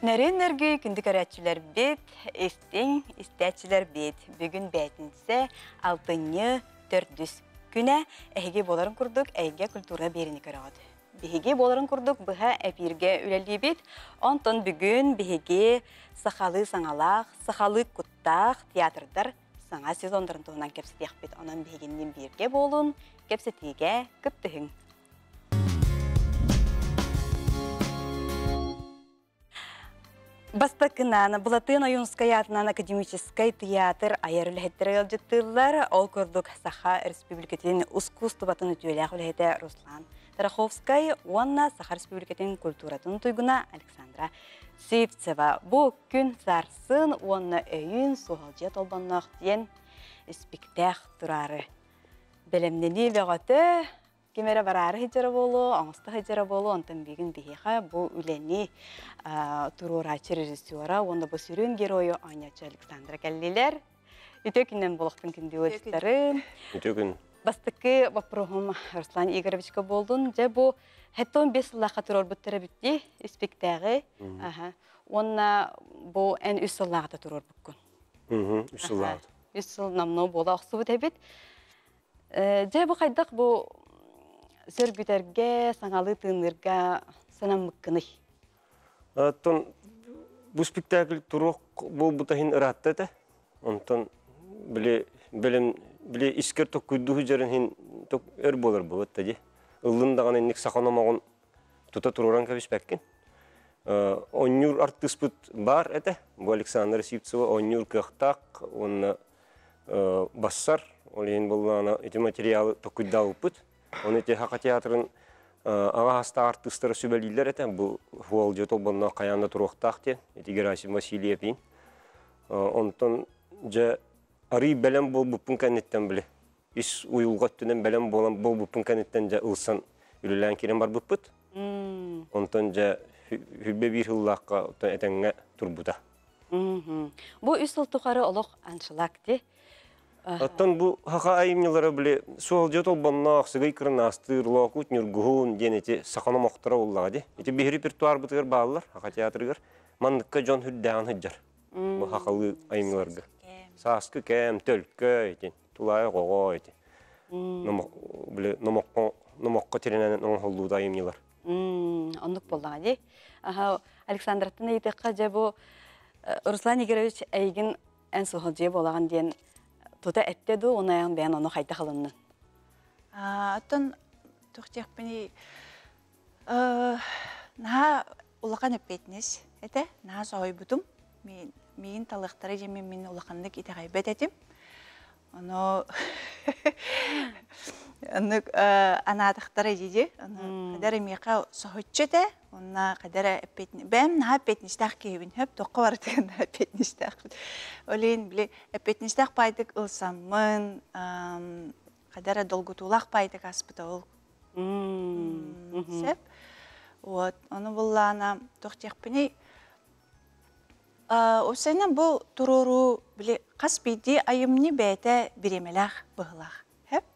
Нәрен нәргі күнді көрәтчілер бет, істің істәтчілер бет. Бүгін бәтінсе алтыны төрдүс күнә әйге боларын күрдік, әйге культура беріні көрәді. Беге боларын күрдік, бұға әпирге үләлі бет. Онтон бүгін беге сақалы саңалақ, сақалы құттақ театрдар саңа сезондарын туынан кепсетек бет. Онан бегеннен бірге болын. Бастакынан Булатын Аюнская атынан академический театр айыр үләһеттер жыттылар. Ол көрдік Саха Республикатын искусствотын өтүеләк үләһете Руслан Тараховскай, уанна Саха Республикатын культуратын туйгуна Александра Сивцева. Бу күн сарсын уанна өйін суғалжия толбаннақ ден спектах турары. Белемнени вегаты Кемере барары хиджара болу, аңыста хиджара болу, онтан бігін бігіға бұл үләні турурачы режиссера, онда бұл сүрін геройы Анячы Александра кәллелер. Үтө күннен болықтың күнді өтістері. Үтө күн. Бастықы вопроғым Руслан Игоровичка болдың. Же бұл хәттон бес сыллаға турор бұттары бітті, спектағы. Онна бұл ән үс сыллаға да турор бүккін. Үс сыллаға. Үс сыл намно бола ақсы бұт әбет. Же бұл қайдақ бұл сөргүтерге, саңалы тыынырга санам мыккыны. Аттон бу спектакль турук бу бутахин ыратта да. Онтон биле билем биле искер ток күдү жерин хин ток өр болор болот да. Ылын даган инник саканамагын тута туруран кабис беккен. Онюр артыспыт бар эте. Бу Александр Сивцева онюр кыхтак, он бассар, олен боллана эти материалы токуйдалпыт. Оны те хака театрын ага хаста артыстары сүбәлилер этен бу хуал жото бонна каянда туруктак те эти Герасим Васильевин. Онтон же ари белем бул бупун канеттен биле. Ис уюлгаттынан белем болан бул бупун канеттен же ылсан үлелән кирен бар буппут. Онтон же хүлбе бир хыллакка этеңге турбута. Бу үс ылтукары олох аншылак те. Оттан бу хака айымнылары биле суал жотол боннақ сыгай кырын астыр локут нюргуун денети сакана моқтара уллага де. Эти бир репертуар бутыгар баалар хака театрыгар. Мандыкка жон хүддән хыджар. Бу айымныларга. Саскы кем төлкө эти тулай теренен айымнылар. Де. Же бу Руслан Игоревич ән Тута әттеді, оны аян бән оны қайта қылынны. Аттан тұқтияқпені наға улақан өппетінес, әті, наға соғай бұтым. Мен талықтары жемен мен улақанды кете қайбет әтім. Оны анатықтары деді, қадары меқа соғытчыды, Онна қадара әппетні. Бәм на әппетністақ кейбін. Хөп тоққа бар деген әппетністақ. Олейін біле әппетністақ байдық ылсамын, қадара долгутулақ байдық аспыта ол. Сәп. Вот, оны бұллана тоқтияқпіне. Осайнан бұл тұрору біле қас бейді айымны бәйті біремелақ бұғылақ. Хөп.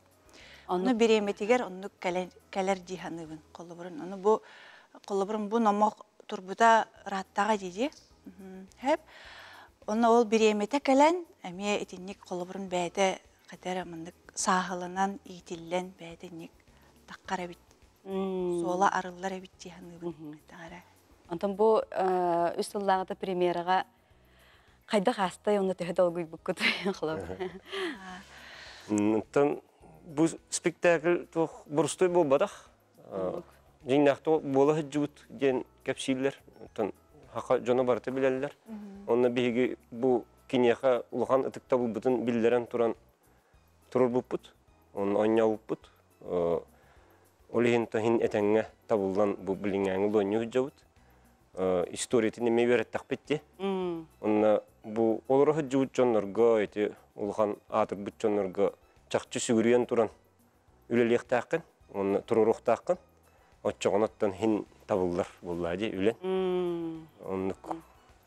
Оны біреметігер, оны кәлер қолы бұрын. Оны бұл қолыбырым бұл намақ турбута раттаға дейді. Хәп, оны ол биремете кәлән, әме етіннік қолыбырын бәді қадары мұндық сағылынан итіллен бәді нек таққара бит. Сола арылар әбит дейханы бұн. Антон бұл үс сыллағыда премьераға қайда қасты, оны төхеді олгүй бүккіт қылып. Антон бұл спектакль бұрыстой бол бадақ. Жиннақты бола жүгіт ден кәпсейлер, хақа жона барты білелер. Онна бейгі бұл кенеға ұлған ұтықта бұл бұтын білдерен тұран тұрыр бұппыт, оны ойня бұппыт. Олеген тахин әтәңе табылдан бұл біліңәңі лойны хүджауыт. Историятын еме берет тақпетте. Онна бұл олары жүгіт жонларға, әте ұлған атыр бұт жонларға чақчы сүгірген тұран үлелек тақын, оны тұрырық тақын. Отчоғоноттан хин табылдар буллади үлен. Оннук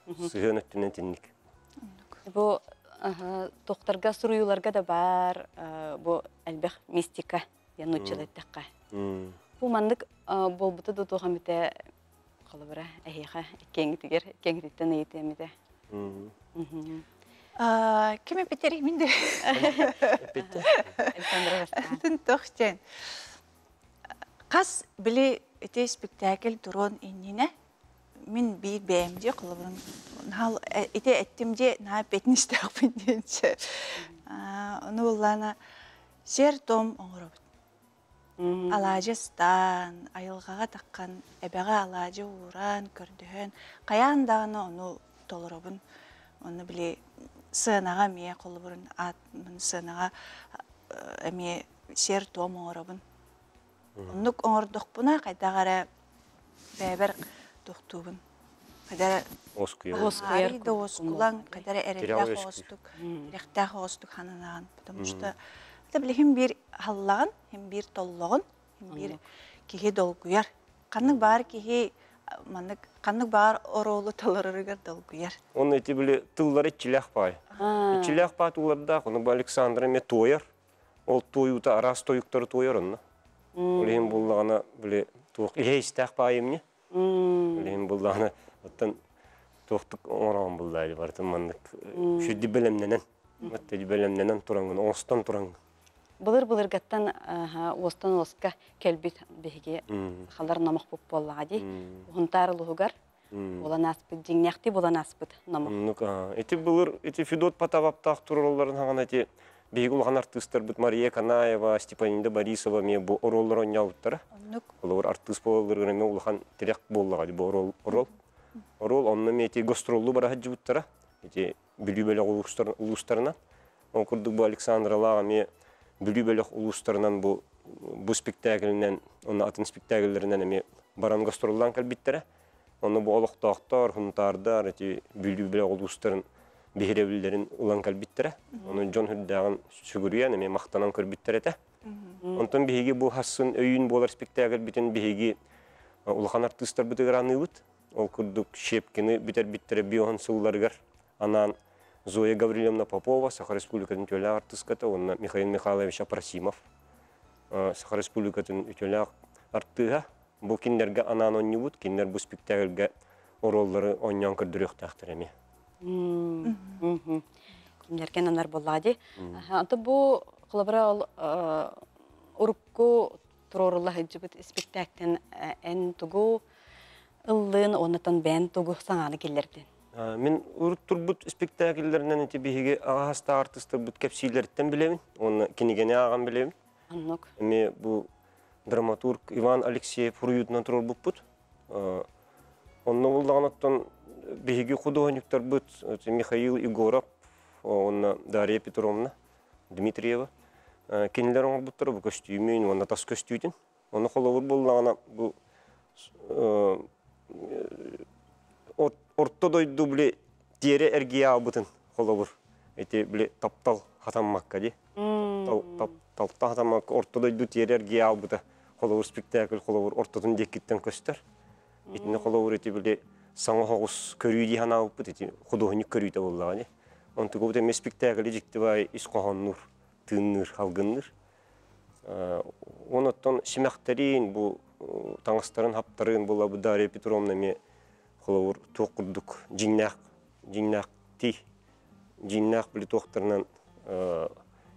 сыһын өттүнен тинник. Бу тоқтарға суруюларга да бар, бу әлбәх мистика янучылы таққа. Бу мандык болбута да туған бите Қолыбыра әйеға кеңітігер, кеңітіктен ейтемеді. Кеме. Александра Вастан. Тын тохтен. Қас біле эте спектакль турон иннине мин бир бәемде кылыбын нал эте эттимде на бетнистак бенденче. Оны уллана сер том оңоробут. Алажы стан, айылғаға таққан, әбәға алажы уран, көрдіхін, қаян дағыны оны толырабын, оны біле сынаға мие қолы бұрын, ат, сынаға әме сер том оңырабын. Оннук бәбір тұқтубын. Қайдара Оскуя. Ос- Оскуяр да оскулан, қайдара Терял әрелдәқ өскү. остук, рехтәқ остук хананаған. Потому что это біле хим бир халлаган, хим бир толлогон, хим бир кихи долгуяр. Каннык бар кихи маннык каннык бар оролу толорырыгар долгуяр. Он эти были тыллары чилях пай. Чилях пай туларда, он был Александр ме тойер. Ол тойута арас тойуктары тойер онна. Олем буллагана биле тук лейстах пай эмне. Олем буллагана оттан тоқтық оңыраған булдайды бартын мандык. Шүдді белемненен. Мэтте белемненен турангын, остан турангын. Былыр былыр гаттан остан оска келбит беге халар намақ боп боллаға ди. Хунтар лугар. Болан аспыт жиңняхти болан аспыт намақ. Ну-ка, эти былыр, эти Федот Потапаптақ тураларын хаган эти бейгул хан артисттар бит Мария Канаева, Степанинда Борисова ме бу ороллар. Оннук Олар артист болдыр ме улхан тирек боллага ди бу орол орол. Орол онны ме эти гастроллу бара хаджуттара. Эти бүлүбеле улустар улустарына. Он курдук бу Александр Лага ме бүлүбеле улустарынан бу бу спектакльнен, onun атын спектакльлеринен эме баран гастроллан калбиттере. Оны бу олоқтоқтор, хунтардар, эти бүлүбеле улустарын бихиребилерин улан калбиттере. Оны Джон Хүддагын сүгүрүян эме мактанан көрбиттере те. Онтон биһиги бу хассын өйүн болар спектакль битен биһиги улахан артисттар битер аныбыт. Ол курдук шепкини битер биттере биохан сылларгар. Анан Зоя Гавриловна Попова, Саха Республикатын төлі артистката, онна Михаил Михайлович Апрасимов, э, Саха Республикатын төлі артыға. Бу киндерге анан оннибут, киндер бу спектакльге ороллары оннян көрдүрөк тахтыр Кимдеркен анар боллади. Anta bu кылабыра ол урукку турорулла хыджыбыт спектаклен эн тугу ыллын онатан бен тугу саңаны келлерден. Мен урут турбут спектакльлеринен эти биһиги агаста артисттар бут кепсилерден билемин. Оны кинигене аган билемин. Аннук. Эми бу драматург Иван Алексеев уютунан турар буппут. Онны улдаганаттан биһиги художниктар бут это Михаил Егоров, онна Дарья Петровна Дмитриева. Кинилер оңор буттар бу костюмин, онна тас костюмин. Оны холовур буллагана бу э, ор- ортодойду биле тере эргия. Эти биле таптал хатаммакка ди. Тал- тап- Талта хатаммакка ортодойду тере эргия бута. Холовур спектакль холовур ортодун декиттен көстөр. Итине холовур эти биле саңа хогус хана эти боллага ди. Спектакль исқоһоннур, тыынныр, халгынныр. Оноттон симехтерин бу таңыстарын хаптарын була бу ме холовур тоқурдук жиннак жиннак ти жиннак били тоқтарынан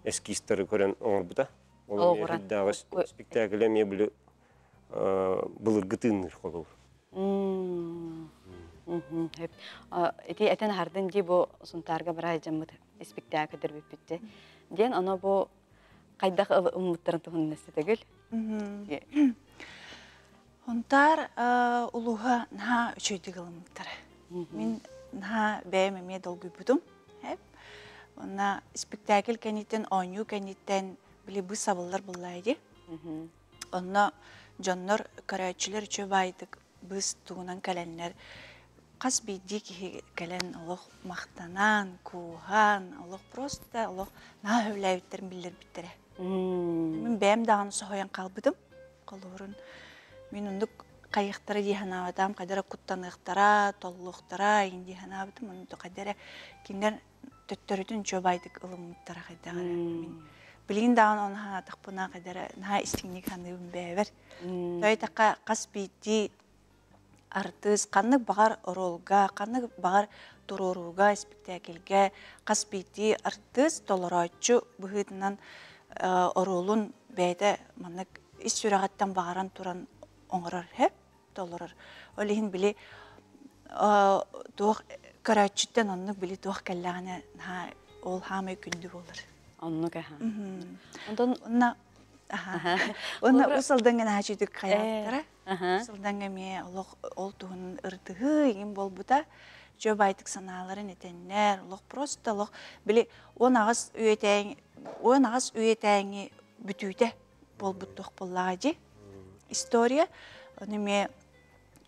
эскистері көрен оңорбута. Ол дагы спектакль ме били былыргы тыынныр холовур. Эти этен хардын ди бу сунтарга бара жаммыт спектакльдер биппитте. Ден аны бу кайдак умуттарын тухуннасы тегил. Онтар улуға наха үчөйді ғылымықтар. Мен наха бәймеме долгой будым. Онна спектакль кәнеттен, ойну кәнеттен біле бұл сабылар бұллайды. Онна жоннор көрәтчілер үчө байдык біз туғынан кәләнлер. Қас бейді ки кәлән олық мақтанан, куған, олық просто олық наха хөвләйбіттерін білдер біттірі. Мен бәм дағаны соғаян қалбыдым. Қолуырын. Қайықтары дейхан абадам, қайдара құттанықтара, толлуқтара, индейхан абадым. Оны қайдара кендер төттөрүтүн жобайдык ылымыттара қайдағара. Мен білген дағын оны ха тақпына қайдара наға істіңнік ханыбын бәбір. Той таққа қас бейді артыс, қаннык бағар оролга, қаннык бағар туруруга спектакльге, қас бейті артыс толорачу бұхытынан оролун бәйді маннык ис сүрағаттан бағаран туран оңырар толорар. Олихин били туох оннук били туох ол хамай күнді болыр. Оннук аха. Онтон Онна аха. Онна усалдан гана хачыдык каяттара. аха. Усалдан ме олох ол туһун ыртыгы ин болбута. Жö байтык санааларын этеннер, олох просто олох били он агас үйетең, он агас болбуттук боллагы История оны ме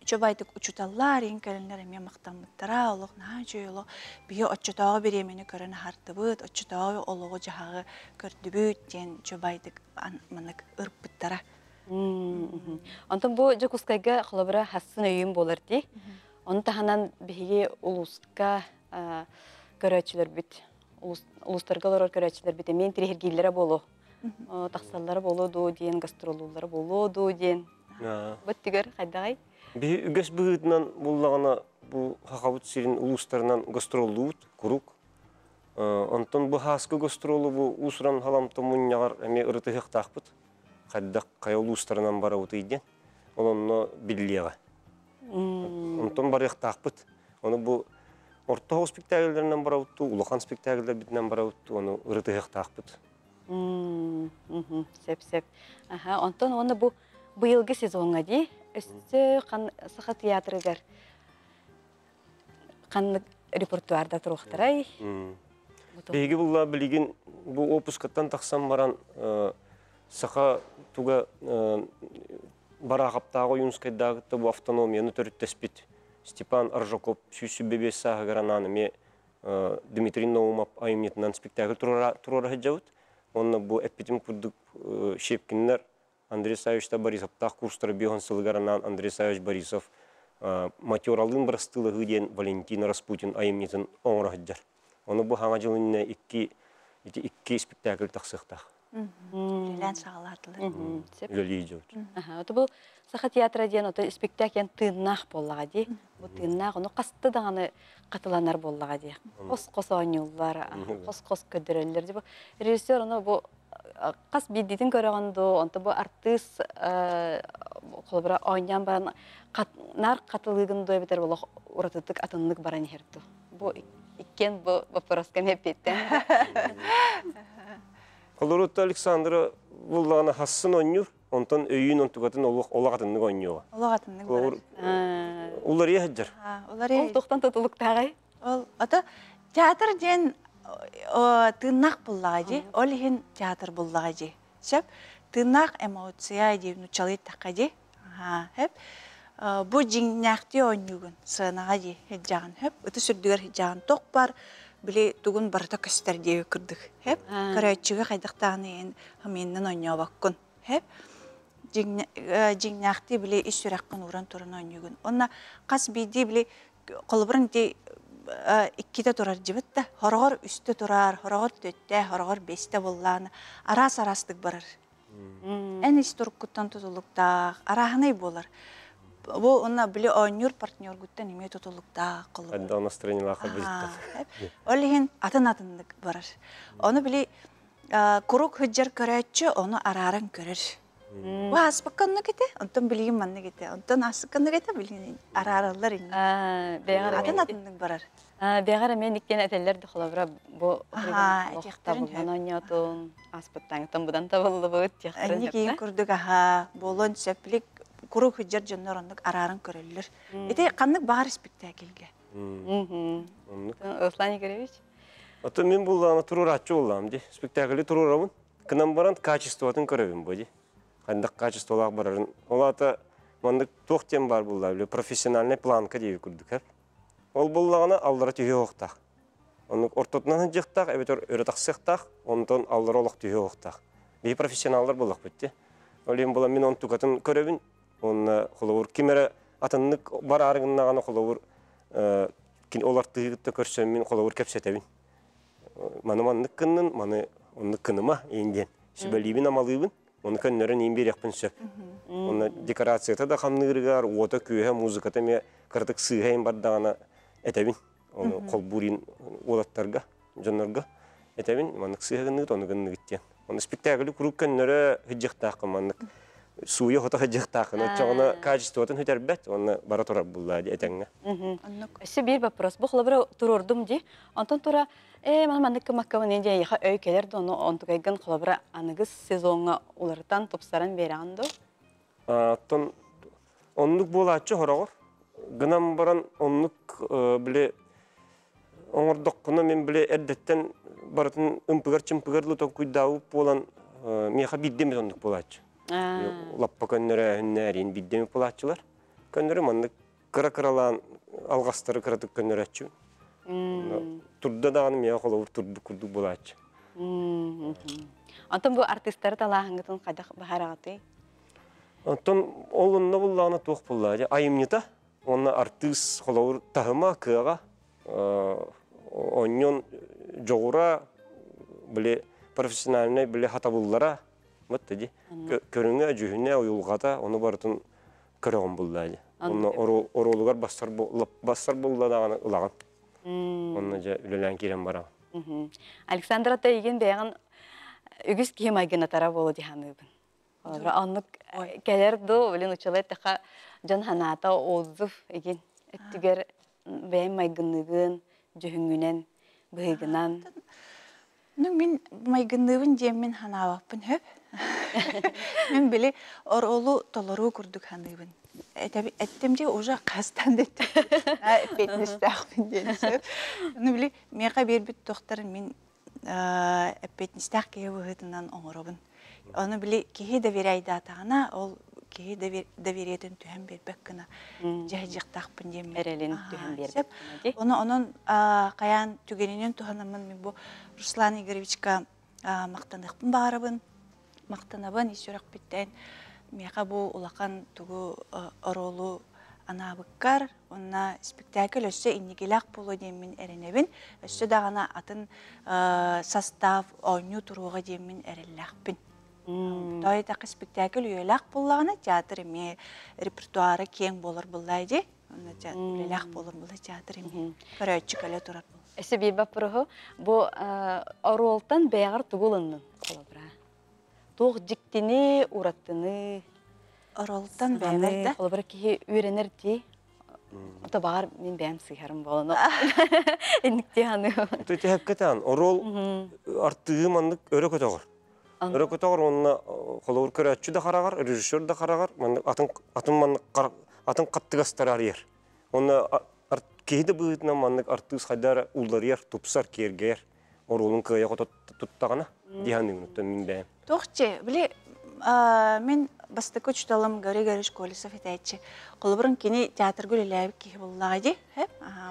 жö байтык учуталлар ин кэлэнер эме мактамыттара олох наа жö олох бие отчотоого биремени көрөн хартыбыт, отчотоого олого жахагы көрдүбүт ден жö байтык манык ырппыттара. Онтон бу жокускайга холобра хассын өйүм болар ди. Оны таханан биһиги улуска көрөчүлөр бит. Улустарга олорор көрөчүлөр бит. Мен тирихергилere болу. Тахсаллары болуду диен, гастролулары болуду диен. А, Бут тигер кайдагай. Би үгәс быгытынан буллагана бу хахабыт сирин улустарынан гастроллуут курук. А, Онтон бу хаскы гастролу бу усран халамты муннягар эме ырытыхык тахпыт. Каддак кая улустарынан бара утыйден. Олонно биллига. Онтон барык тахпыт. Оны бу орто хау спектакльлеринен бара утту, улахан спектакльлер битинен бара утту, оны Сеп сеп. Аха, онтон оны бу быйылгы сезонга ди. Өстө саха театрыгар. Кан репертуарда туруктарай. Беги булла билигин бу опускаттан таксам баран э, саха туга э, бара каптагы юнскайдагы бу автономияны төрүттеспит. Степан Аржаков сүйсү бебес сагарананы ме э, Дмитрий Наумов айымнетинен спектакль турара хаджабыт. Онна бу эпитим курдук э, Шепкиннер Андрей Савич Борисов тах курстары бион сылгаранан Андрей Савич Борисов э, материалын брастылы диен Валентина Распутин айымнетин оңра хаджар. Оны бу хаңа жылынна икки спектакль тахсыктах. Лен. Үлелий жот. Аха, ото бу саха театра тыыннах боллага ди. Бу тыыннах ону касты даганы катыланар боллага ди. Кос кос оңюллар, кос кос көдөрөллөр ди. Бу режиссер ону бу а, кас биддитин көрөгөндө, онто бу артист колбара ойнян баран нар катылыгын дой бетер боло уратыттык атыннык баран херду. Бу иккен бу вопроска мепеттен. Колоротта Александра буллагана хассын оннюр, онтон өйүн онтугатын оннюга. Олагатынның Колор барар. улар. Олар Ол тоқтан тутулуктагай. Ол ата театр ден тыннак буллага Ол хин театр буллага же. Сеп тыннак эмоция. Ха, хеп. Бу жиңнакти онюгун сынага же хеджаган хеп. Өтө сүрдүгөр хеджаган ток бар. Биле тугун барта көстөр деп кырдык. Хеп. А. Көрөчүгө кайдыктаганы эн хаменнен оньобаккун. Хеп. жиңнакти биле иш сүраккын уран туран онюгун. Онна кас биди биле колбурун ди икките турар жибит да хорогор үстө турар, хорогор төттө, хорогор бесте боллааны арас арастык барар. Эн иш туркуттан тутулуктаах, араханай болар. Бу онна биле онюр партнер гуттан. Адда настроение лаха атын атындык барар. Оны курук хыджар оны арарын көрөр. Ва аспакканны кете, манны кете, кете, араралар ин. Бегар Атын атындык барар. Бегар мен иктен этеллер де холобра бу Аха, лохта этехтерин булган оньотун аспыттан тан табылды бу аха, болон курук хыджар жоннор ондук арарын көрөллөр. Эте каннык бар спектакльге. Руслан Игоревич Ата мен буллагана туруратчы боллам ди. Спектакль турурабын. Кынан баран качествотын көрөбүн бу ди. Кандак качестволар барарын. Олата мандык тоқтен бар булла, биле профессиональный планка деп күрдүк. Ол буллагана аллара түйө оқтақ. Оны ортотунан жықтақ, эбетер өрөтақ сықтақ, онтон аллара олық түйө оқтақ. Би профессионалдар болақ бітті. Ол ем була мен он тугатын көрөбүн. Он холовур кимере атыннык бар арыгыннагана холовур кин олар тыгытты көрсөм мен холовур кепсетебин. Маны маннык кыннын, маны онны кыныма инден. Сибелибин амалыбын. Оны көннөрөн ин берекпин сөп. Оны декорацията да хамныгырыгар, ота күйе музыката ме кырдык сыйхайын бардагана этебин. Оны колбурин олаттарга, жоннорга этебин, манык сыйхагынныгыт, оны гынныгыттен. Оны спектакль куруп көннөрө хыджыктаакы манык суя хота хыджыктаакы, чоңна качествотун хүтербет, оны бара турар булла этеңге. Оннук Эссе бир вопрос. Бу холобра турурдум ди. Онтон тура э мана маккабын энде яха өй келер дону онтугайгын холобра аныгыз сезонга улартан топсарын бераган до. Тон оннук болачы хорогор. Гынан баран оннук э, биле оңордоккуна мен биле эрдеттен баратын ымпыгар чымпыгар лутон куйдауып болан э, меха биддеме оннук болачы. Лаппа көннөрө хүннәрин биддеме болачылар. Көннөрө мандык кыра кыралаан алгастары кыратык көннөрө ачы. Турда даганы меха холовур турду курдук болачы. Онтон бу артисттар талаһыңгытын кадак бахарагаты. Онтон ол онна буллагына туох буллаады. Айымнита, онна артыс холовур тахыма кыга, оннон жоғура, біле профессиональный біле хатабуллара, вот тади. Көрүңө жүһүнө уюлгата, оны бартын көрөгөн буллаады. Онна оролугар бастар бастар булладаганы ылаган. Онна жа үлелен кирен бара. Александра та иген бәгән үгіз кием айгына тара болу диханыбын. Олар аннык келер ду, билин учалай тақа жан ханата озув иген. Өттүгер бәйм айгыныгын, жүхүнгүнен, быйгынан. Ну, мен майгынныбын дем мен ханабаппын хөп. Мен біле оролу толору күрдік ханыбын. Әттемде уже қастан деттім. Әппетністақпын ден сөп. Ну, біле, меға бербіт тоқтарын мен әппетністақ кеге бұғытынан оңырабын. Оны біле, кеге доверяйды атағына, ол кеге доверетін түхен бербек кіна. Жай жықтақпын дем. Әрелін түхен бербек Оны onun қаян түгенінен туғанамын мен бұл Руслан Игоревичка мақтанықпын барыбын. Мақтанабын, есірақ біттен. Меға бұл улақан тугу оролу анабыккар, онна спектакль өссө иннигелак болу демин эренебин, өссө дагана атын состав ойну туруга демин эреллакпин. Такы спектакль үйелак боллагана театр эме репертуары кең болор буллайды. Онна театр болор булла театр эме. Көрөчү көлө турат. Эсе бир бапырығы, бұл оролтан бәғір тұғылынның қолабыра. Туқ жіктіні, ураттыны, Оролтан бәгәрдә. қолабыра кейі үйренер дей. Ота бағар мен бәйім сыйхарым болыны. Энікте ханы. Ты тәһәккәтән, орол артыгы мандык өрө көтөгөр. Өрө көтөгөр онна холовур көрәчү да харагар, режиссер да харагар, мандык атын атын мандык атын каттыгастар арыер. Онна кейді бұғытына мандык артыгыс хайдар улдарыер, тупсар кергер. Оролун кыя кото туттагана. Диханы минуттан мин бәйім. Тоқче, біле, мен бастыкы чуталым гөрі гөрі школисов етәйтші. Қолыбырын кені театр гөлеләбі кейі боллағады,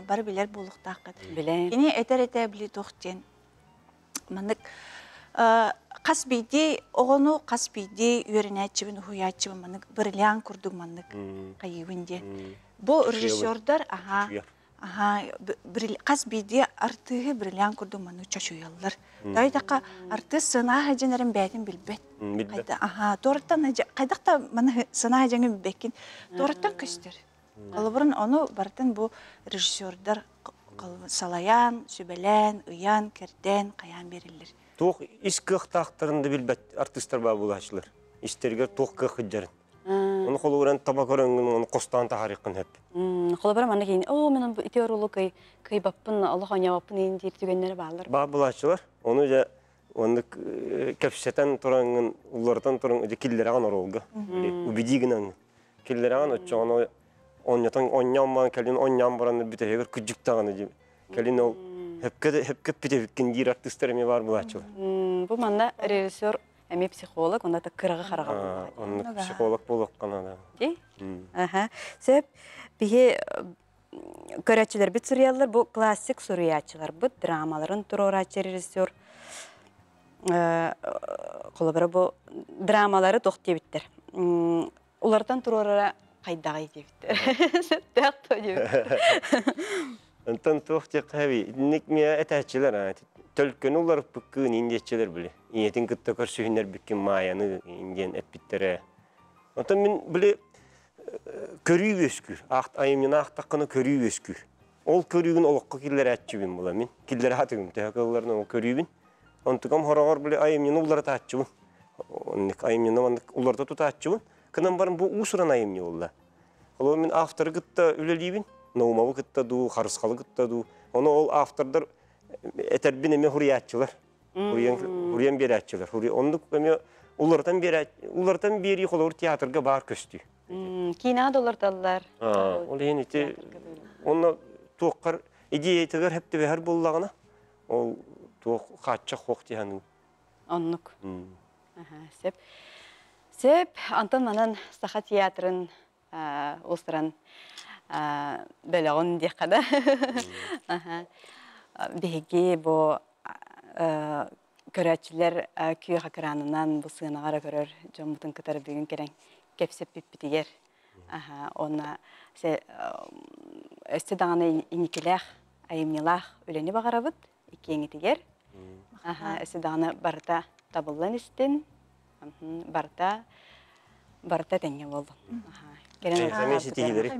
бар білер болуқтаққыд. Білен. Кені әтер әтә біле тоқтен. Мандык, қас бейде, оғыну қас бейде үйренәтшібін, хуятшыбын, мандык, бірлән күрдік мандык қайыбынде. Бұл режиссердар, аха, Қас бейде артығы бірлән күрді мұны чашуялар. Дайдақа арты сына хәженерін бәдін білбет. Қайдақта мұны сына хәженін бәкін. Торттан көстер. Қалыбырын оны бартын бұл режиссердар салаян, сүбәлән, ұян, керден, қаян берілер. Тух ис кыхтактарында билбет артисттар бар булачылар. Истергер тух кыхыджарын. Оны холуран таба көрөнгөн, оны костан тахарыкын хеп. Қолабыра маны кейін, о, мен кай, кай баппын, Allah оня баппын ең дейір түгенлері бағалар. Бар булачылар. Оны жа оны кепсетен турангын, улардан туран же киллераган оролга. Убидигинен. Киллераган очоно онятан онняман келин онням баран битегер. Келин ол хепке хепке дир бар булачылар. Манда режиссер әме психолог, онда та кырғы қараған А, Оны психолог болуп кана да. Аха. Сөп бихе көрәчілер бит сурыялар, бұл классик сурыячылар, бұл драмаларын турорачы режиссер. Қолабыра бұл драмалары тоқты биттер. Улардан турора қайдағай дебиттер. Сөптәқ то дебиттер. Антон тух те кави. Ник мия этачилар а. Төлкөн улар пыккын индечелер биле. Иетин кытта көрсүһүнер биккен маяны инден эппиттере. Ото мен биле көрүү өскү. Акт айымын актакканы көрүү өскү. Ол көрүүгүн олокко киллер атчыбын була мен. Киллер хатыгым тәкәлләрне ол көрүүбин. Онтугам хорогор биле айымын улар таачыбын. Онник айымын онник уларда тутаачыбын. Кынан барын бу усуран айымны олла. Ол мен автор гытта үлелибин. Ноумабы гытта ду, харыскалы гытта ду. Оны ол автордар хуриян бератчылар. Хури ондук эме улардан бери улардан бери холор театрга бар көстү. Кина доллар таллар. Ол ен ите оны туққар идея тегер хепте бер боллагына. Ол туқ хатча хок тиһаны. Оннук. Аха, сеп. Сеп Антон манан саха театрын остран. Аха. Беге бу көрәчилер күй хакранынан бу көрөр жомутун кытар бүгүн керең кепсеп биппитигер. Аха, она се өсте даганы иникелах, айымнилах үлени багарабыт, икеңитигер. Аха, өсте даганы барта табылган истен, барта барта теңе болду. Аха. Сәмен сетигилери.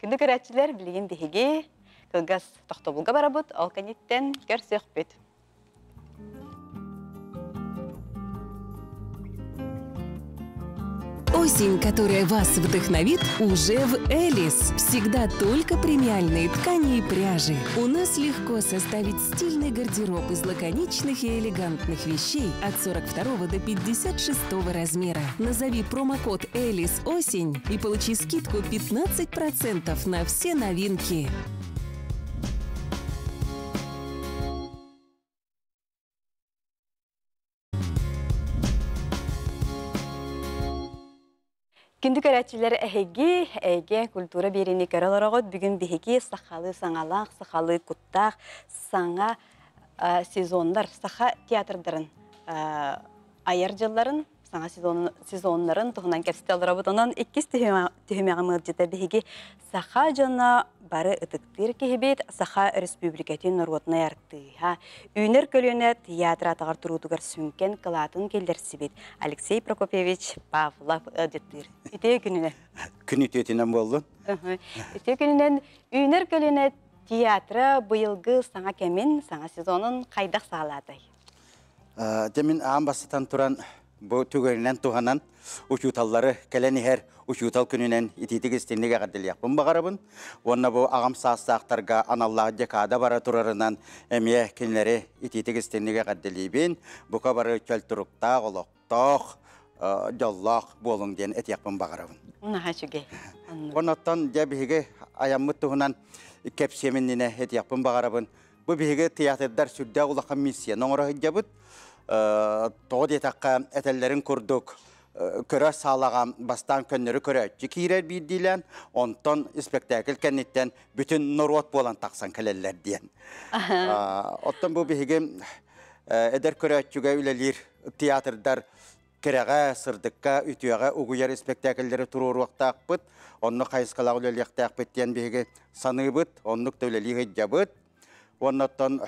Күнді көрәтчілер білген беге кылгас тоқтобулга барабыт, ол канеттен көрсөк бит. Осень, которая вас вдохновит, уже в Элис. Всегда только премиальные ткани и пряжи. У нас легко составить стильный гардероб из лаконичных и элегантных вещей от 42 до 56 размера. Назови промокод Элис осень и получи скидку 15% на все новинки. Күнді көрәтчілер әхеге, әйге культура берені көрілерағыд бүгін бігеге сақалы саңалақ, сақалы құттақ, саңа сезондар, сақа театрдарын айар жылларын, саңа сезонларын тұғынан кәпсіте алырабыд. Онан еккіз түхімеғімі жеті бігеге сақа жана бары ытыктыр кехебет саха республикатын норвотна яртыха. Үнер көлөне театр атагар турутугар сүнкен кылатын келдерсибет. Алексей Прокопьевич Павлов ыдыттыр. Ите күнүнен. Күн үтетінен болдun. Ите күнүнен үнер көлөне театры быйылгы саңа кемин саңа сезонун кайдак сааладай. Демин аан басытан туран бу түгөрінен туханан учуталлары кәләнихер учутал күнүнен ититик истинниге гаддылыякпын багарабын. Онна бу агам саастаактарга аналлах декада бара турарынан эмие кинлери ититик истинниге гаддылыйбин. Бука бары чөлтүрукта олоктох жоллах болуң ден этиякпын багарабын. Уна хачуге. Оннаттан жа биһиге аяммыт туһунан кепсеминнине этиякпын багарабын. Бу биһиге театрдар сүрдә улахан миссия ноңора хиджабыт. Тоғыд етаққа әтәлерін күрдік, көрі салаған бастан көннері көрі жекейрер бейдейлен, онтон спектакль кәнеттен бүтін нұрот болан тақсан кәлелер дейін. Оттан бұл бейге әдер көрі жүге үлелер театрдар кереға, сырдыққа, үтіяға ұғыяр спектакльдері тұрыр уақтақ бұд, онны қайысқалақ үлелектақ беттен бейге саны бұд, оннық да үлелігі жабыд. Оннаттан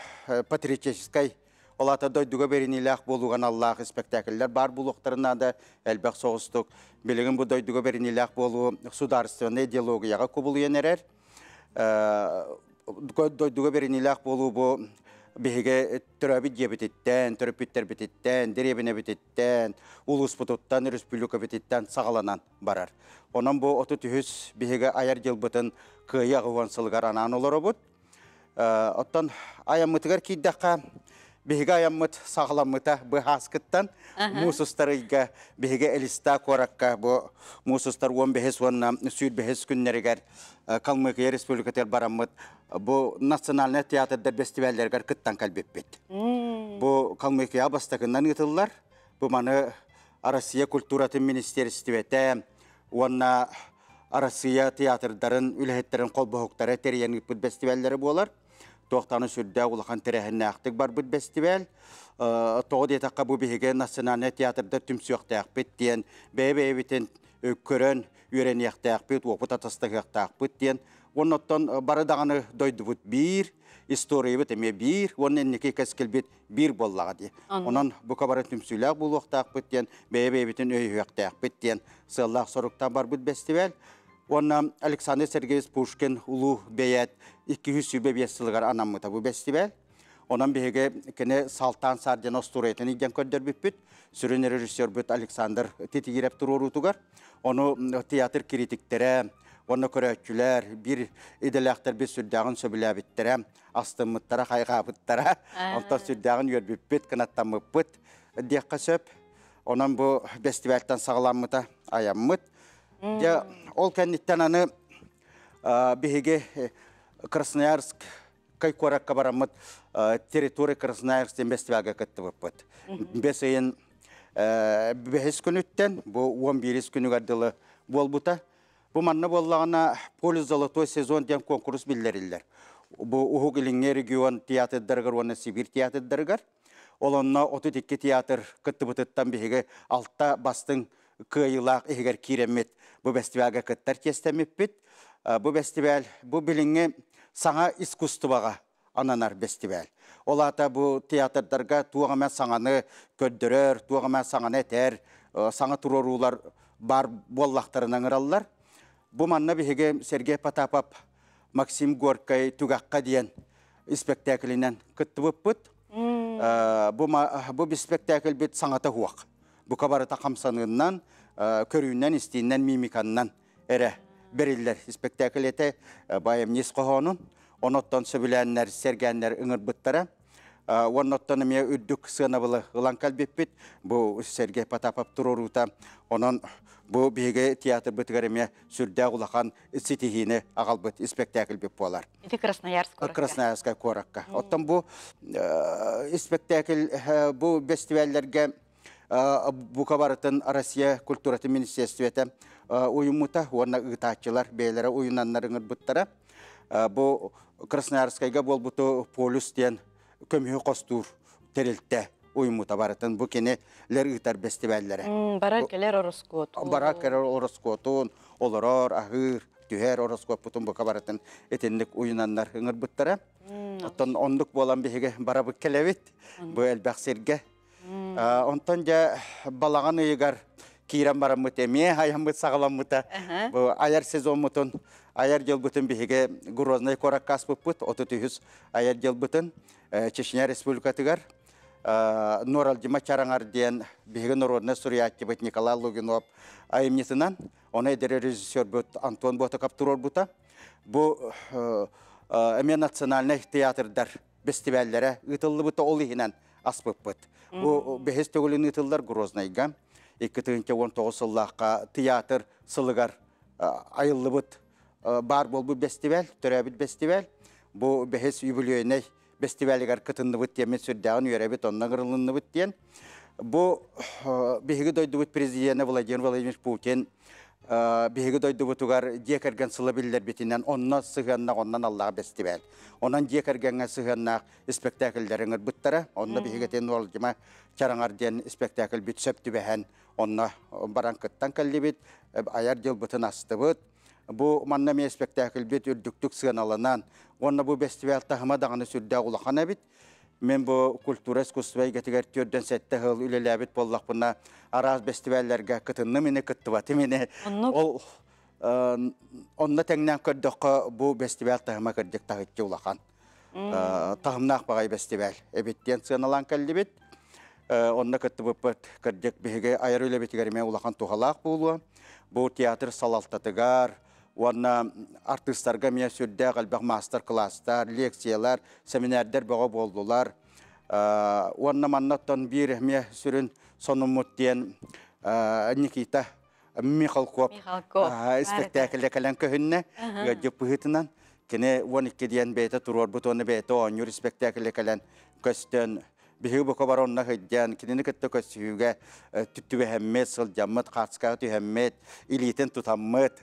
патриотическай Олата дойдуга беринилах болуган Аллах спектакльлер бар булуктарына да әлбәк соғыстык. Билеген бу дойдуга беринилах болу сударственный идеологияга кубул енерер. Дойдуга беринилах болу бу биһиге төрөбү жебититтен, төрөпүттер бититтен, деребине бититтен, улус бутуттан, республика бититтен сагаланан барар. Онан бу оту түһүс биһиге аяр жылбытын кыя гыван сылгар анан олоробут. Оттан аямытыгар кийдакка биһиге аяммыт сагаламмыта бу хаскыттан мусустарыга биһиге элиста коракка бу мусустар он бехес вонна сүйд бехес күннеригер Калмыкия республикатер бараммыт бу национальный театрдар фестивальдергер кыттан калбеппит. Бу Калмыкия бастакынан ытыллар. Бу маны Россия культуратын министерствете онна Россия театрдарын үлехеттерин колбохуктары терен фестивальдери болар. Тоқтаны сүрдә улахан тәрәһеннә актык бар детаққа бу биһиге национальный театрда бәбе битен көрөн үйрен яқтақ бит опыт атастық яқтақ бары дағаны дойдубут бир, история кескелбет бир боллага ди. Онан бука бары соруктан бар фестиваль. Онна Александр Сергеевич Пушкин улу беят 200 сүбе бесилгар анамыта бу фестиваль. Онан беге кене Салтан Сарден Остуретен иден көддөр бүппүт. Сүрін режиссер бүт Александр Тетигиреп турурутугар. Оны театр критиктере, оны көрөтчүлөр, бир иделяктар бир сүрдагын сөбүләбиттере, астымыттара, кайгабыттара, онта сүрдагын йөрбүппүт, канаттамыппыт, диякка сөп. Онан бу фестивальтан сагаламмыта аяммыт. Я ол кенниттен аны биһиге Красноярск кай коракка бараммыт территория Красноярск фестивальга кыттыбыппыт. Бес айын бәхес күніттен, бұл 11 күні ғадылы болбута. Бұл манна боллағына поле золотой сезон ден конкурс білдерілер. Бұл ұхуг иліңе регион театрдарғар, оны Сибир театрдарғар. Олонна 32 театр кыттыбытыттан бігігі алта бастың кыйылақ егер киремет бұл фестивальға кыттар кестемеппет. Бұл фестиваль, бұл біліңе саңа искусствоға ананар фестиваль. Ол ата бұл театрдарға туғама саңаны көддірер, туғама саңаны әтер, саңа турорулар бар боллақтарынан ыраллар. Бұл манна бігеге Сергей Потапов, Максим Горкай тугаққа дейін спектаклінен күтті бұппыт. Бұл спектакль бет саңата хуақ. Бұл кабары тақамсанығынан, көрүүнен, істейінен, мимиканнан әрі берілдер. Спектакль еті байым нес қоғанын. Оноттон сөбіләннәр, сергәннәр ыңыр бұттара. Оноттон еме үддік сығына бұлы ғылан кәлбеппет. Бұл Сергей Потапов тұрурута. Онын бұл бейге театр бұтығар еме сүрдә ғылақан ситихіне ағал бұт спектакль беп болар. Красноярск. Красноярская коракка. Оттан бұл спектакль бұл фестивальлерге Бука барытын Россия культураты министерстветі уйымыта, оны ұйтатчылар, бейлері уйынанларыңыр бұттара. Бұл Красноярскайга бол бұты полюс ден көмігі қостур терілтті уйымыта барытын. Бұл кені лер ұйтар фестивальлері. Барар келер ороскот. Бара керер ороскотун, олорор, ахыр, түһер ороскот бутун бука барытын этенник уйынаннар ыңыр бұттара. Оттон ондук болан беге бара бұк келебит, бұл әлбәқ серге. Онтон жа балаған ыйыгар кирен бараммыт эме аяммыт сагаламмыта. Бу аяр сезон мутун аяр жыл бүтүн биһиге грозный кораккас буппут 33 аяр жыл бүтүн Чечня республикатыгар. Норал Дима Чараңар диен биһиге народный сурьятчы бит Николай Лугинов айымнетынан оны эдер режиссер бут Антон Ботакап турор бута. Бу эме национальный театрдар фестивальлere ытыллы бута ол ихинен аспыппыт. Бу бехес төгөлүн ытылдар Грознайга. 2019 сыллаққа театр сылыгар айыллыбыт бар бол бұл фестиваль, төрәбіт фестиваль. Бұл бәхес юбилейный фестивалігар кытынныбыт темен сүрдәғын үйерәбіт оннан ғырылынныбыт тен. Бұл беге дойдыбыт президенті Владимир Владимирович Путин беге дойдыбытугар декерген сылы білдер бетінен онна сығаннақ оннан Аллаға фестиваль. Онан декергенге сығаннақ спектакльдеріңір бұттара, онна беге тен ол жема чараңар ден спектакль бит сөпті бәһән, онна баран кыттан кәлі бит, аяр жыл бұтын асты бұт. Бу манна ме спектакль бит үрдүктүк сыганаланан, онна бу фестиваль тахыма даганы сүрдә улахана бит. Мен бу культура искусство гетигер төрдөн сетте хыл үлеләбит боллак буна араз фестивальләргә кытынны мене кыттыбаты мене. Ол онна тәңнән көрдөккө бу фестиваль тахыма кырдык тагытчы улахан. Тахымнак багай фестиваль. Эбиттен сыганалан кәлди бит. Онна кыттыбыппыт кырдык биге айыр үлебитигер мен улахан тухалак булу. Бу театр салалтатыгар, Уанна артисттарға мен сүрдә қалбақ мастер-класстар, лекциялар, семинардар баға болдылар. Уанна маннаттан бір ме сүрін сонымыттен Никита Михалков спектаклі кәлін көхінне ғаджып бұхытынан. Кені 12 дейін бәйті тұрор бұтоны бәйті оңыр спектаклі кәлін көстен биһиги бука баронна хыджан кинини кытта көссүүгэ түттүбе хэммет сыл жаммыт хатска түхэммет илитен тутаммыт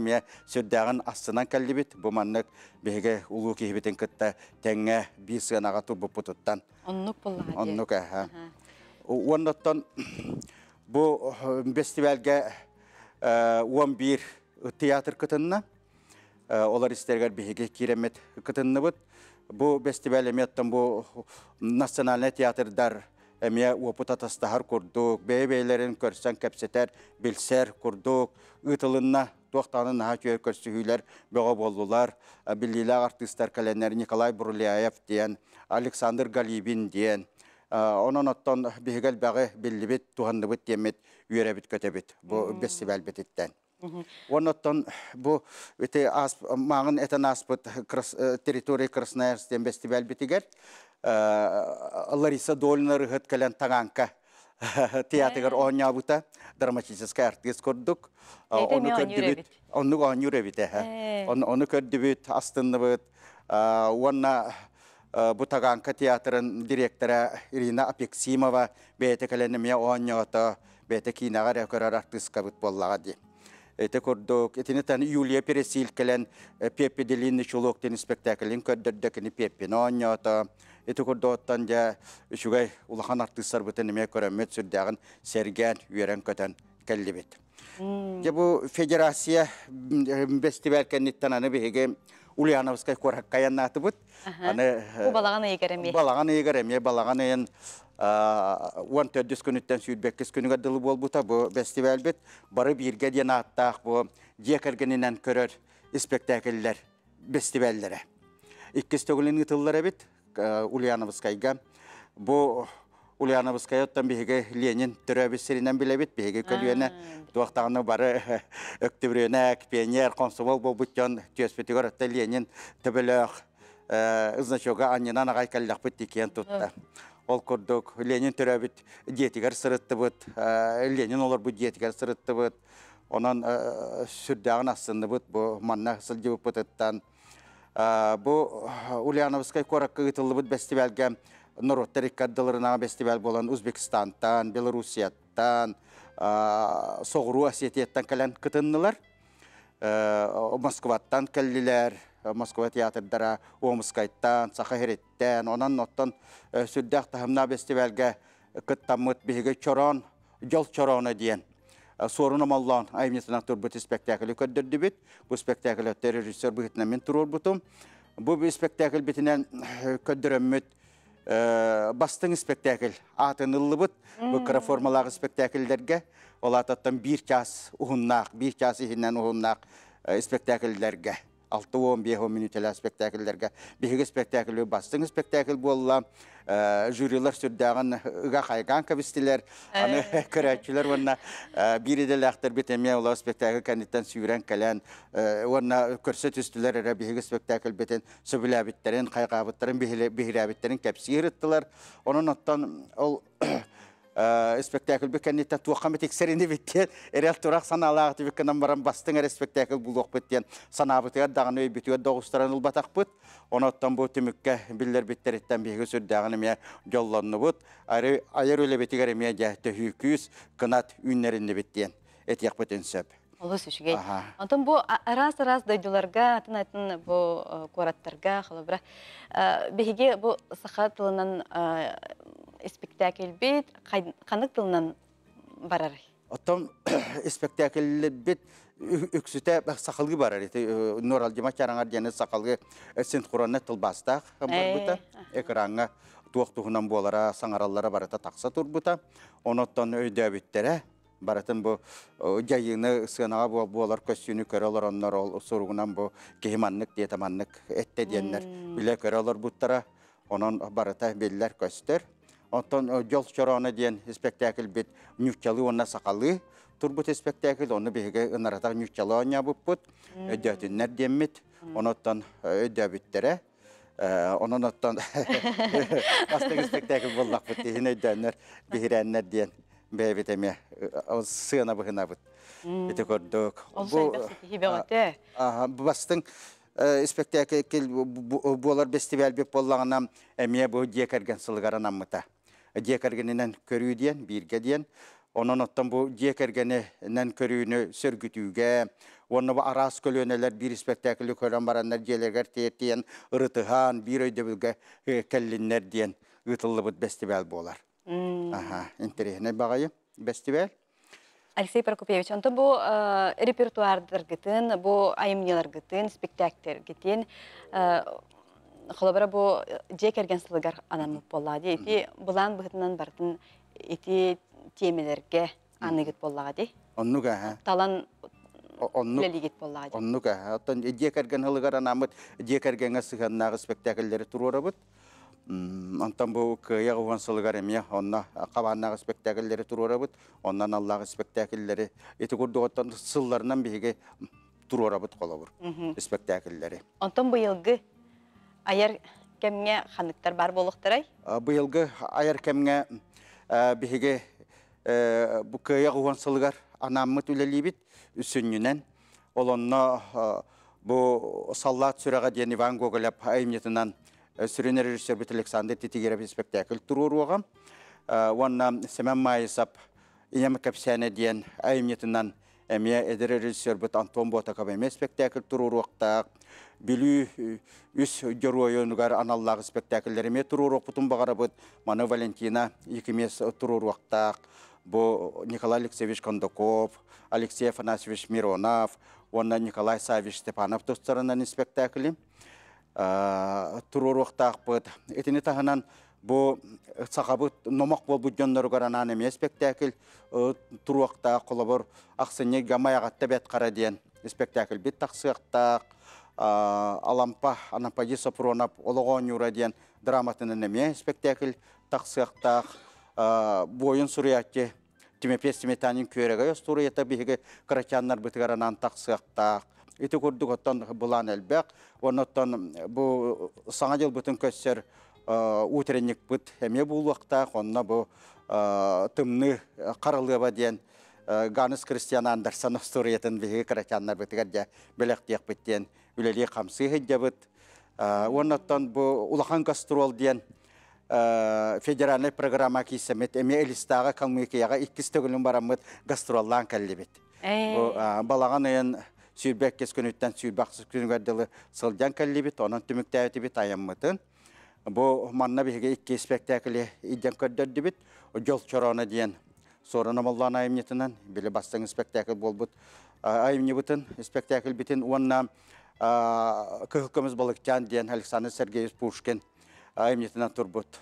ме сүрдаган астынан каллибит бу маннык биһиге улуу кихибитин кытта теңге бисыанага турбуппутуттан Оннук болла. оннук аха уонноттон бу фестивальге уон бир театр кытынна Э, Олар истергер биһиге киремет кытынныбыт. Бу фестиваль эметтен бу национальный театрдар эме опыт атастахар курдук, бейбейлерин көрсен кепсетер, билсер курдук, ытылынна туақтаны наха түйер көрсүхүйлер бөҕө болдулар. Биллиле артисттар каленер Николай Бурляев диен, Александр Галибин. Онон оттон бигел бәгы биллибит туханныбыт темет үйрәбит көтөбит. Бу фестиваль бититтен. Оннотон бу өте ас маңын этен аспыт территория Красноярскен фестиваль битигер. Лариса Долина рыхыт кален таганка театргар онябыта драматический артист көрдүк. Э, Эйде Оны онюребит? Оны онюребит. Э. Оны оны көрдүбүт астынныбыт. Онна бу таганка театрын директора Ирина Апексимова бете каленеме оньята бете кинагар көрөр артистка бут боллага ди. Эте көрдүк. Этини тан Юлия Пересил келен Пепе Делинный чулоктен спектаклин көрдөрдөкүнү Пепе оньята. Эте көрдөттан ja шугай улахан артисттар бутен неме көрөмөт сүрдөгөн серген үйрен көтөн келлибит. Я бу федерация м, фестиваль кенниттен аны биге Ульяновская кораккаян натыбыт. Аны балаган егереме. балаган егер эме балаган ен он төрдүс күнүттен сүйдбеккис күнүгө дылы болбута бу фестиваль бит бары бирге ден аттак бу жекергенинен көрөр спектакльлер фестивальлere. Иккис төгүлүн ытыллар бит Ульяновскайга. Бу Ульяновская оттан биһиге Ленин төрөбүсеринен билебит биһиге көлүөнө туактаганы бары октябренак пионер болбуттан төспетигөр отта Ленин төбөлөк ызначога аннынан агай каллахпыт дикен тутта. Ол курдук Ленин төрөбүт диетигер сырыттыбыт. Ленин олар бу диетигер сырыттыбыт. Онан сүрдәгын астындыбыт бу манна сылжыбыт бытыттан. Бу Ульяновскай коракка гытылыбыт фестивальге Нороттар иккаддыларына фестиваль болан Узбекистантан, Белоруссияттан, Соғыру Осетияттан кәлән кытыннылар. Москваттан кәллилер, Москва театрдара, Омскайттан, Сахахереттен, онан оттан сүрдәк тахымна фестивальге кыттамыт биһиге чорон, жол чорона диен. Сорuna маллан аймнесынан турбут спектакль көддөрдү бит. Бу спектакль режиссер битинен мен турор бутум. Бу спектакль битинен көддөрөммөт бастың спектакль атын ыллыбыт бу формалағы спектакльдерге ол ататтан бир час ухуннак бир час ихинен ухуннак спектакльдерге 6-15 минутелі спектакльдерге биһиги спектакль бастың спектакль болла жюрилар сүрдәгән ыга кайган кабистилер аны көрәчүләр ванна бириделәхтер битеме ола спектакль кандидаттан сүйрән калән ванна көрсөт үстүләр эре биһиги спектакль битен сөбүләбиттерин кайгабыттарын бихирәбиттерин кәпсир иттилар онун оттан ол спектакль бі кәннетті туаққамы тексеріне біттен, әрел тұрақ саналағы түбі кінам барам бастың әрі спектакль бұлық біттен, санабытыға дағын өй бітуге доғыстыран ұлбатақ бұд, оны оттан бұл түмікке білдер біттереттен бейгі сүрдәғын әме жолланны бұд, айыр өлі бітігер әме жә төхі кынат үннерінді біттен, әтияқ бітін сөп. Олы сүшігей. Аха. Антон бу арас-арас дойдуларга, атын атын бу э, кураттарга, халыбыра, беһиге бу саха тылынан спектакль бит, канык тылынан барар. Оттон спектакль бит үксүтэ сакалгы барар эти норал жима чараңар жаны сакалгы сент куранна тылбастак барбыта экранга туок туһунан буолара саңараллара барата такса турбута оноттон өйдөбүттере баратын бу жайыны сынага буолар көстүнү көрөлөр оннор ол суругунан бу кехиманнык диетаманнык этте диеннер биле көрөлөр буттара. Онон барата беллер көстөр. Онтон жол чороны диен спектакль бит нючалы онна сакалы турбут спектакль оны биге ынарата нючалы оня буппут өдөтүннер деммит оноттон өдөбүттере онон оттон астыгы спектакль боллак бут дихин өдөннер бихиреннер диен ити көрдүк Ол сайбақ сети хибеғоте. Аха, бастың спектакль болар фестиваль беп боллагана эмие бу диекерген сылгаран аммыта. Диекергенинен көрүү диен, бирге диен. Онон оттан бу диекергенинен көрүүнү сөргүтүүгө, оны бу арас көлөнелер бир спектакль көрөн бараннар диелергер тиетиен, ырытыхан, бир өйдөбүлгө келлиннер диен ытыллыбыт болар. Аха, интересный багайы фестиваль. Алексей Прокопьевич, онто бу репертуардар гытын, бу айымнелар гытын, холобара бу же керген сылыгар анамып боллади. Ити булан быһытынан бартын ити темелерге аныгыт боллади. Оннуга, ха. Талан Оннук. лелигит боллади. Оннуга. Оттон диекерген хылыгар анамыт диекерген сыганнагы спектакльлери турурабыт. Онтон бу кыя гуан сылыгар эме онна кабаннагы спектакльлери турурабыт. Оннан аллагы спектакльлери эти курдуготтон сылларынан биге турурабыт колобур. Спектакльлери. Онтон быйылгы аяр кемге ханыктар бар болуктарай. А, Быйылгы аяр кемге биге бу кыя гуан сылыгар анамыт үлелибит үсүннүнен. Олонно бу саллат сүрага ден Иван Гоголев айымнетынан сүренер режиссер бит Александр Титигерев спектакль туруруга. Онна Семен Майсап Ием Капсяне ден айымнетынан эме эдер режиссер бит Антон Ботаков эме спектакль туруруакта билүү үс героюнугар аналлағы спектакльлериме туруруак бутун багарабыт Мана Валентина икимес туруруактак бу Николай Алексеевич Кондаков, Алексей Афанасьевич Миронов, онна Николай Савич Степанов достарынан спектакли. Туруруактак быт. Этини таханан бу сахабыт номак бол буджоннор гаранан эме спектакль туруакта колобор аксыне гамаягатта бет кара диен спектакль бит таксыактак алампа анапади сопронап ологон юра диен драматынын эме спектакль таксыактак бойын суриятте Тимепес Тиметанин көреге өстурията биһиге карачаннар бытыгаранан таксыактак ити курдук оттон булан элбек оноттон бу саңа жыл бүтүн көссер утренник быт эме булуакта онна бу тымны карылыба диен Ганыс Кристиан Андерсон историятын биһиге карачаннар бытыгар да белектиек биттен үлели камсы хеджабыт оноттон бу улахан гастрол диен федеральный программа кисемет эме элистага калмыкияга иккис төгүлүн барамыт гастроллаан каллибит балаган ыйын сүйбек кескөнүттен сүйбак күнгөрдылы сылжан каллибит онон түмүктәбитибит аяммытын бу манна биһиге икки спектакли иден көрдөрдүбүт жол чороно диен сорона моллан айымнетынан били бастың спектакль болбут айымнебытын спектакль битин уонна кыхылкымыз балыкчан диен александр сергеевич пушкин айымнетынан турбут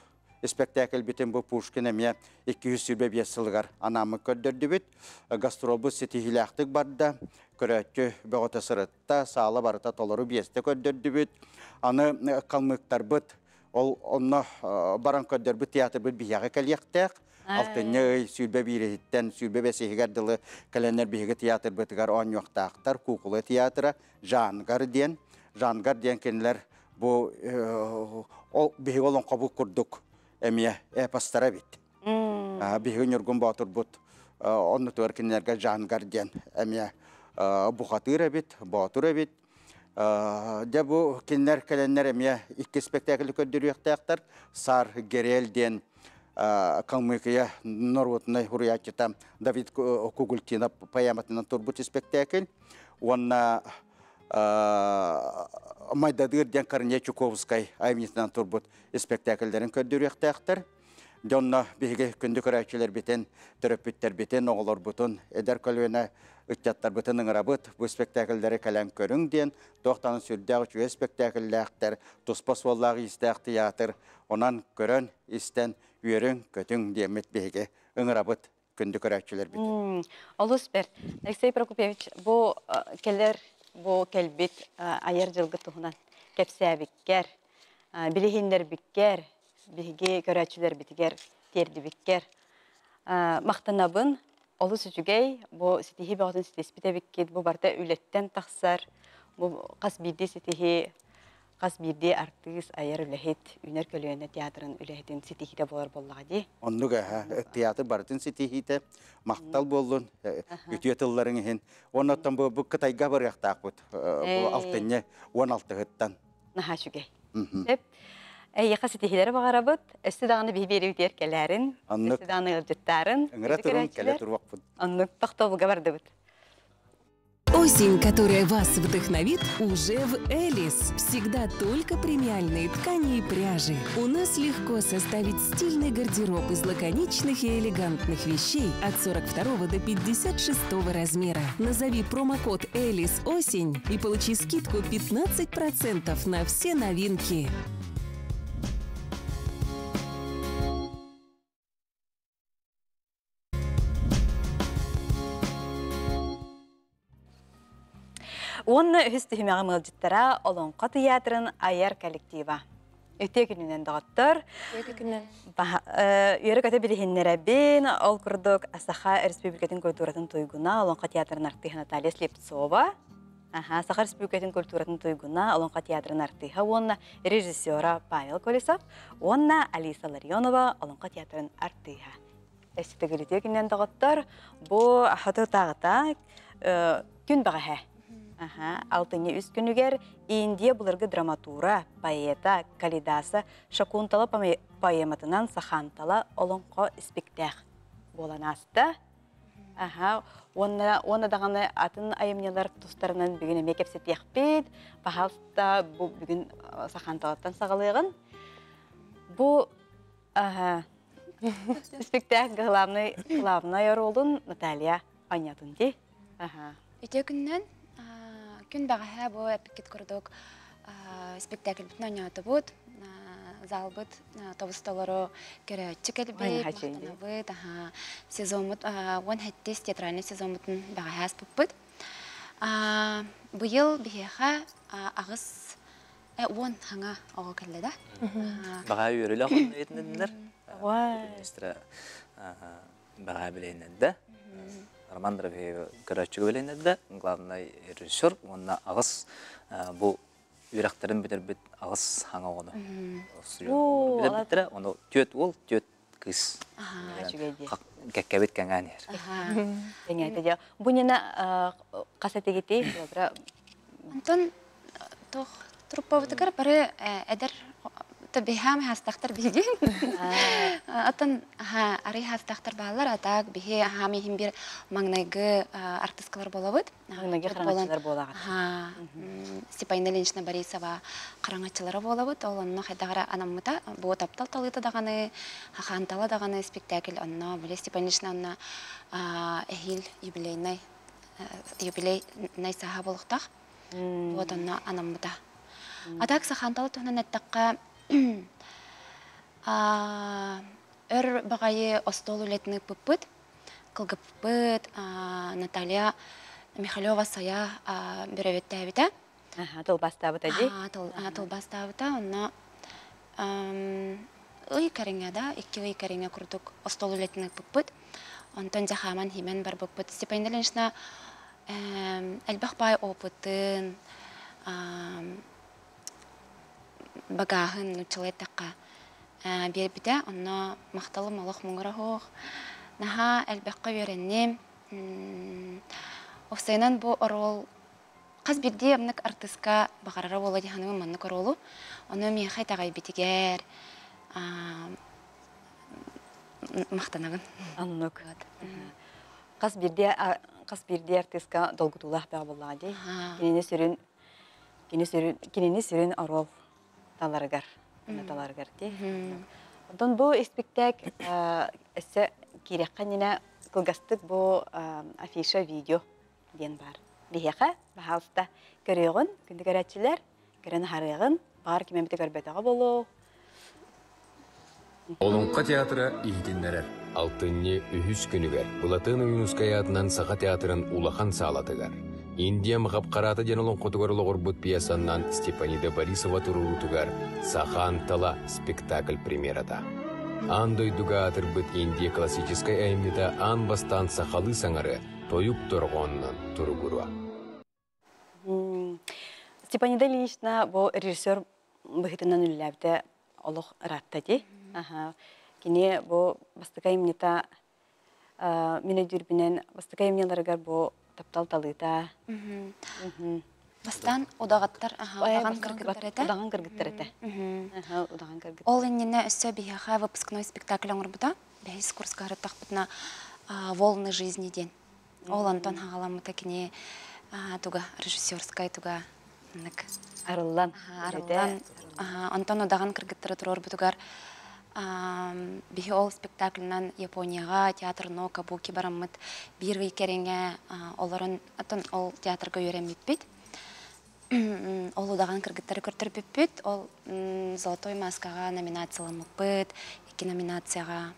спектакль битен бу Пушкин эме 225 сылгар анамы көрдөрдүбүт гастролбу сетихилактык барда көрөтчү бөгөтө сырытта саала барыта толору биесте көрдөрдүбүт аны калмыктарбыт ол онно баран көрдөрбүт театр бит биягы калияктак алтынньы сүйбе биреттен сүйбе бесихигер дылы каленер биһиге театр бытыгар оньоктаактар кукулы театра жангар диен жангар диен кенелер бу ол биһиге олон кабыл курдук эмия эпастара бит. Биһиге нюргун батыр бут онны туар кинерге жангар диен эмия бухатыр бит батыр бит. Де бу кинер каленер эмия икки спектакль көрдүрүяктаактар сар герел диен калмыкия норвотной хуриячита Давид Кугультина поэматынан турбут спектакль. Онна майдадыр ден Карне Чуковскай айымнетынан турбут спектакльдерин көрдүрүяктаактар. Донна биге күндү көрәчелер битен, төрөпүттер битен, оголор бутун, эдер көлөне үттәттар бутын ыңырабыт, бу спектакльдери калан көрүң ден, тоқтаны сүрдәг чуе спектакльләктер, туспас воллағы истәк театр, онан көрөн истен үйөрүң көтүң демет биге ыңырабыт күндү көрәчелер битен. Олус бер. Алексей Прокопьевич, бу келер, бу келбит аяр жылгы туһунан кепсәбиккер, билихиндер биккер, биһиги көрәчүләр битигер терди биккер. Мактанабын олу сүчүгей бу ситихи баатын ситеспите биккет бу барта үлеттен тахсар бу кас бидди ситихи кас бидди артыгыс аяр үлехет үнер көлөөнө театрын үлехетин ситихите болор боллага ди. Оннуга театр бартын ситихите мактал болдун үтүе тылларың хин. Оннотон бу бу кытайга барыяктаак бут. Бу алтынне 16 гыттан. Наха сүгей. Деп Эйяқа сетихилері бағарабыт, өсті дағаны бей бері үтер кәләрін, Аннык. өсті дағаны ылжыттарын. Ыңыра турун келе туруак бут. Аннык тақта бұға барды бұд. Осень, которая вас вдохновит, уже в Элис. Всегда только премиальные ткани и пряжи. У нас легко составить стильный гардероб из лаконичных и элегантных вещей от 42 до 56 размера. Назови промокод Элис осень и получи скидку 15% на все новинки. Онны үсті хүмәғі мылжыттара Олонқа театрын аяр коллектива. Өте күнінен дағыттыр. Үйері көті білігіннерәбін, ол күрдік Асаха Республикатын культуратын тойгуна, Олонқа театрын артыға Наталья Слепцова. Аха, Саха Республикатын культуратын тойгуна, Олонқа театрын артыға, онна режиссера Павел Колесов, онна Алиса Ларионова, Олонқа театрын артыға. Әсітігіліте күнінен дағыттыр, бұл хаты тағыта күн баға Аха, алтыне үс күнігер Индия бұлырғы драматура, поэта, калидасы Шакунтала поэматынан сахантала олонқо спектак болан асты. Аха, оны дағаны атын айымнелар тұстарынан бүгін бейд, бағалыста бұл бүгін саханталаттан сағалығын. Бұл спектак главный ролдың Наталья Анятунди. Күннен күн бағаһа бу эпикет курдук спектакль бутун ойнаты бут зал бут тобустолору көрөччү келбит мактанабыт сезонмут он хеттис театральный сезонмутун бағаһас буппут быйыл биһиэха агыс он хаңа ого келде да. Баға үйрөлө этнендер эстра баға билейненде Роман Дровеев көрөчүгө беленде главный режиссер онна агыс бу үйрәктерин битербит агыс хаңа оны. Оны төт ол төт кыз. Кәккәбет кәңәнер. Теңәте дә. Бу нена касетегите, бра. Антон тох труппа бары эдер табихам хастахтар биген. Атын ха ари хастахтар балар атак бихе хами хим бир маңнайгы артисткалар болабыт. Маңнайгы караңачылар болагат. Ха. Степайна Ленична Борисова караңачылары болабыт. Ол онно хайдагара анаммыта бу таптал талыта даганы хахантала даганы спектакль онно биле Степайнична онно эхил юбилейный юбилей найсаха болуктах. Вот онно анаммыта. Атак саханталы туһунан аттакка өр бағайы остол үлетіні пыппыт, кылгыппыт, Наталья Михалева сая береветті әбіті. Тылбастабыта дей? Тылбастабыта, онна ый кәріңе да, ikki ый кәріңе күрдік остол үлетіні пыппыт. Онтон жахаман химен бар пыппыт. Степайнделеншна әлбақ бай опытын, багаһын нучылай таққа бербите, онно мақталы малых мұңыра хоқ. Наха әлбәққа веренне, офсайнан бу орол Қаз бірде амнық артыска бағарара бола диханымы маннық оролу, оны мен қай тағай бітігер мақтанағын. Аннық. Қаз бірде қаз бірде артыска долгутулах бәға болла дей. Кенені сүрін кенені сүрін орол таларгар таларгар ти Онтон бу спектак эссе кирекка нина кылгастык бу афиша видео ден бар. Бихеха бахалста көрөгөн күндү көрөчүлөр көрөн харыгын бар кимемите көрбөтөгө болу. Олонқа театры иһитиннерер. Алтынне үһүс күнүгер. Булатын Юнускай атынан Саха театрын улахан саалатыгар. Индия махапқараты ден олон қотугар лоғырбут пьесаннан Степанида Борисова турурутугар Сахан Тала спектакль премьерата. Андой дуга атырбыт Индия классической аймита ан бастан сахалы саңары тоюк торғоннан туругуруа. Степанида Ильична бу режиссер быхытынан үлләбде олық раттади. Кини бу бастыкай имнита мине дүрбинен бастыкай имнеларгар бу таптал талыта. Бастан удагаттар, удаган кыргыттар эте. Удаган кыргыттар эте. Удаган кыргыттар. Ол инне өссө бияха выпускной спектакль оңырбыта. Бәйс курска тақпытна волны жизни ден. Ол Антон хагаламыта кіне а, туга режиссерская туга нык Арыллан. арылан онтон одаган кыргыттары турор биһи ол спектакльнан Японияга театр но кабуки бараммыт бир вей кереңе олорон атын ол театрга үйренмитпит ол удаган кыргыттары көртөрбүппүт ол золотой маскага номинацияламыппыт эки номинацияга.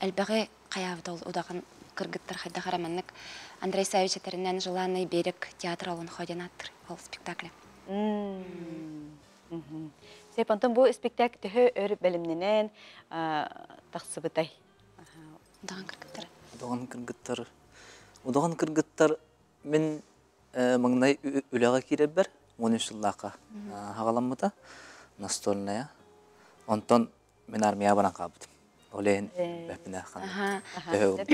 Элбеги каябыт ол удаган кыргыттар хайда хараманнык. Андрей Савич этеринен желанный берег театр олун ходинаттыр ол спектакль Сеп онтон бу спектакль төһө өр белимненен тахсыбытай. удаган кыргыттары Удаган кыргыттар. Удаган кыргыттар мен э, маңнай ү- үләгә киребер, 13 жыллака. Хагаламмыта настольная. Онтон мен армия баран кабыт. Олен бәпіне. Төһө.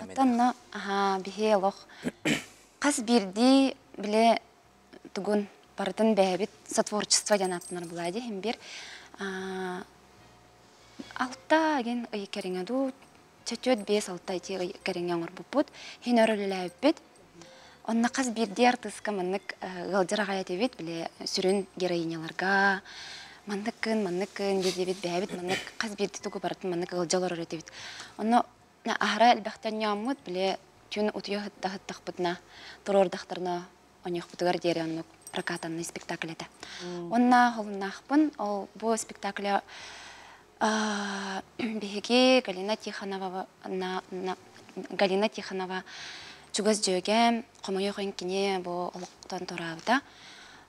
Оттонно аха бихе лох кас бирди биле тугун бардын бәбит сотворчество жанаттынар булади хим бир а, алта ген ый кереңе ду чөтөт бес алта ити кереңе оңор бупут хин өрөлүләбит Онна кас бирди артыска маннык галдырага ятебит биле сүрүн героиняларга манныкын манныкын бирдебит бәбит маннык кас бирди тугу бартын маннык галжалар өретебит онно на ахара элбахтан яммыт биле түн утуя хыттахпытна турордахтарна оньохпутугар диэри оннук. Прокатанный спектакль это. Онна холуннахпын ол бу спектакля биһиги галина тихонова на- на- галина тихонова чугас жөөге комойохын кине бу олоктон турабыта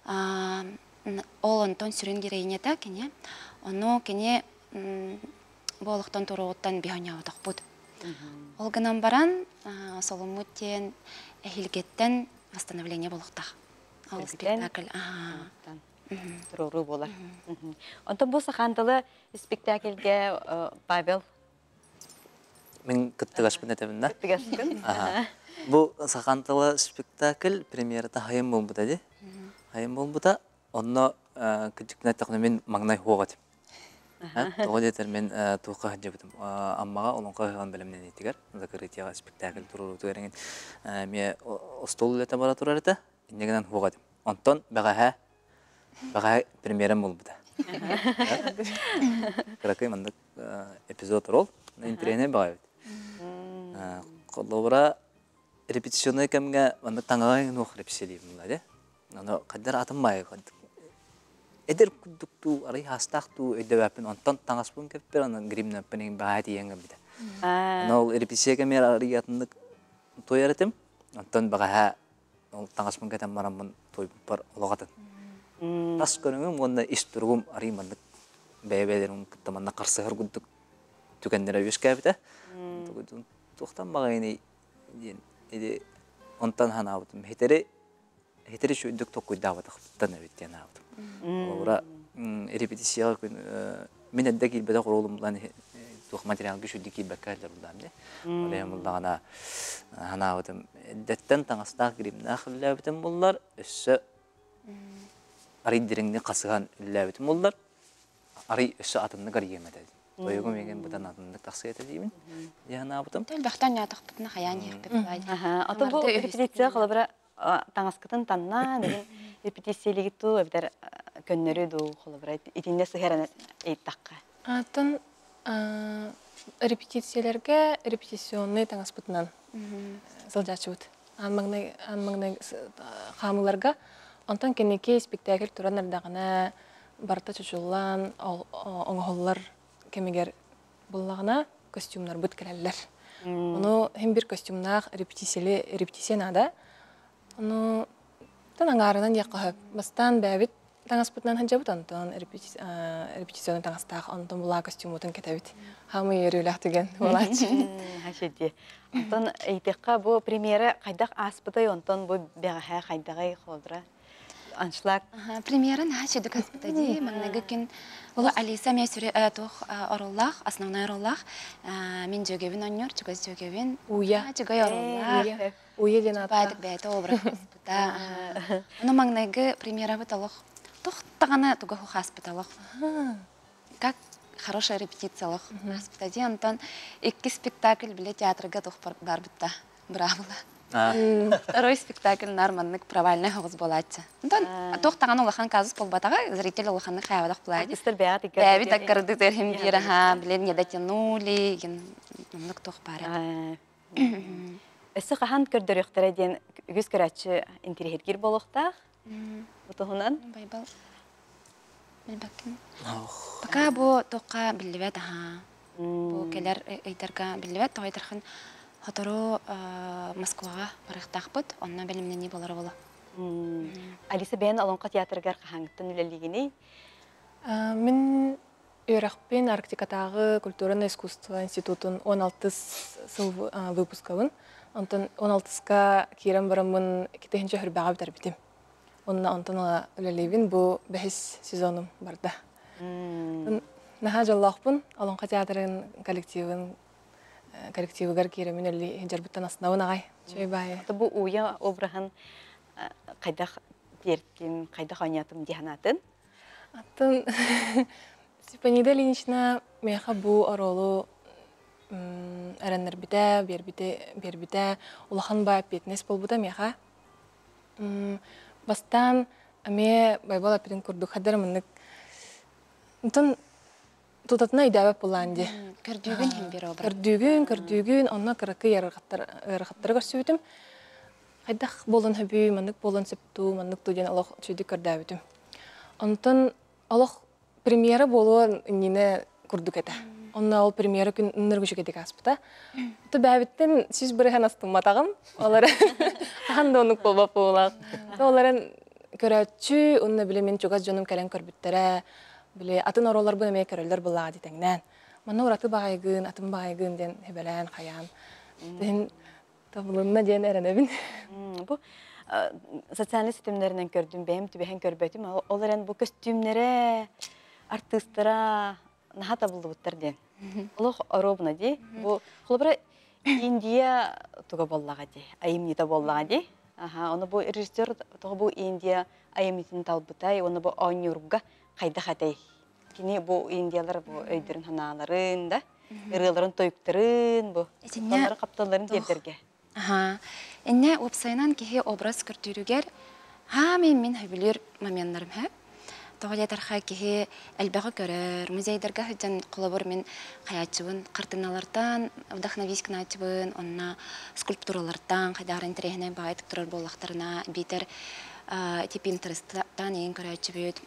А, н- ол онтон сүрүн героинята кине? Ону кине бу олоктон туругуттан бихонябытахпут ол гынан баран а, солумуттен эхилгеттен восстановление болохтах Эхилгеттен? спектакль. Туруру болар. Онтон бу сахантылы спектакльге Павел Мен кыттыгаспын этебин да. Аха. Бу сахантылы спектакль премьерата хайым болбута ди. Хайым болбута. Онно кыжыкна такны мен маңнай хугат. Того детер мен тука хаджабытым. Аммага олонка хаган белемнен итигер. Закрытия спектакль туруру тугерен. Ме остол лете бара турар эте. Иннегенен хугат. Онтон бага бага премьерам болбута. Кракай мандык эпизод рол. Интрене бага. Коллабора репетиционный кемге манда таңага нух репетициялый мында де. Аны каддар атынмай каддар. Эдер кудукту арай хастакту өйдөбәпин онтон таңаспын кеппер аны гримна пенен баати янга биде. Аны ол репетиция кемер ариятындык тояретим. Онтон бага ха ол таңаспын кетем марамын той бар ологатын. Тас көрүңүм онда иш тургум ари мандык бәйбәлерин кыттаманна карсы хыргудук түкендере бишкәбите. Тухтан багайны ден иде онтан хана абытым хетере хетере шүддүк токуйдабыт хыттан эбиттен абытым. Ора репетиция күн мен эдде килбеде королум булан тух материал гү шүддүк килбеккәлер булдам де. Ора мулдагана хана абытым эддеттен таңастак гримна хилләбитем буллар өссө ари диреңне касыган үлләбитем буллар. Ари өссө атымны гарыемәдә. Тойгу меген будан атымны таксы эте. Яна абытым. Төл бахтан ятахпытна хаян ехпе булади. Аха, ото бу репетиция холобра таңаскытын танна деген репетициялиги ту эбдер көннөрү ду холобра итинде сыхерен эйттакка. Атын репетициялерге репетиционный таңаспытынан сылжачыбыт. Анмаңнай анмаңнай хамыларга онтан кенеке спектакль туран ардагана барта чучуллан оңголлар кемегер буллагана костюмнар бут келелер. Ону hem bir костюмнах репетицияле репетициянада. Ону тан аңарынан яккахып бастан бәбит таңаспытынан ханжабыт онтон репетиционный таңастах онтон була костюмутун кетебит. Хамы ерүлах деген болачы. Хашеди. Онтон эйтекка бу премьера кайдак аспытай онтон бу бяга кайдагай холобра аншлаг Ага, премьера на чеду каспитади, маннага кен Ола Алиса мен сүре тох ороллах, основной ороллах. Мен жөгебин оньор, чугас жөгебин. Уя. Чугай ороллах. Уя ден атта. Байдык бәйті образ каспита. Оно маңнага премьера быталох. Тохтагана туга ху хаспиталох. Как хорошая репетиция лох. Хаспитади, Антон, икки спектакль биле театрга тох бар битта. Браво. Второй спектакль нар маннык провальный хоғыз болатчы. Онтон тоқтаған улахан казус болбатаға зритель улаханны хаявадақ булайды. Артисттер бәғат икер. Бәби таккарды терхим дира ха, билен не дотянули, ген маннык тоқ бары. Өссі қахан көрдөріқтері ден үгіз көрәтші интерьергер болуқтақ. Бұтығынан. Байбал. Билбәккин. Пока бу тоққа билбәт ха. Бу келер ыйтарга билбәт тоғайтырхын хотору Москваға барықтақпыт, онна білімнен не болар бола. Алиса бәйін алонқа театргар қахаңыттын үлелігіне. Мен Үйрақпен Арктикатағы культурно искусство институтын 16 сыл выпускавын. Онтон 16-ска кирен барамын китехинче хүрбәға бітер бітім. Онна онтон үлелейбін бұл бәхіс сезоным барда. Наха жаллақпын, Алонқа театрын коллективын коллективыгар киремин әлли жарбыттан ағай. Чөй бай. Бұл уя обрахан қайдақ дертім, қайдақ ойнатым диханатын. Аттын Степанида Ильинична меха бу оролу әрәннер бите, бербите, бербите, улахан бай петнес болбута меха. Бастан аме байбал апирин курдук хаддар мыннык. Нтон тутатына идәбәп буланди. Көрдүгүн хем бир обра. Көрдүгүн, көрдүгүн, онна кыракы яргаттар яргаттар көрсүтүм. Хайдах болон хөбү, мандык болон септу, мандык туден алох чүди көрдәбүтүм. Онтон алох премьера болу нине курдук эте. Онна ол премьера күн ныргы жүгеде каспыта. Ту бәбиттен сүз биры хан астыматагым. Олар ханда онук болбап болак. Оларын көрәтчү, онна биле мен чугаз жонум кален көрбүттере. Биле атын оролар бу эме көрөлөр була дитеңнән. Мана ураты багайгын, атын багайгын ден хебелән хаян. Ден табылынна ден эренебин. Бұл социальный сетемлерінен көрдім, бәйім түбәхен көрбәтім. Оларен бұл костюмнері, артистыра, наха табылды бұттар ден. Олық оробна де. Бұл құлыбыра Индия туга боллаға де, айымнита боллаға де. Аха, оны бұл режиссер туға бұл Индия айымнитин талбытай, оны бұл ойнюрга қайда қатай. Кини бұл Индиялар бұл өйдерін ханаларын да, ырыларын. Итинне- Олары қапталарын тердерге. Ага. Инне вебсайнан кихи образ көртүрүгер ха мен мен хөбүлөр моменттарым ха. Тоҕоля тарха кихи элбэҕи көрөр, музейдерге хыджан колобор мен хаячыбын, картиналардан вдохновискначыбын, онна скульптуралардан, хайдарын тирехне байт турар боллахтарына битер ти Pinterest-тан ең көрәчүбүт.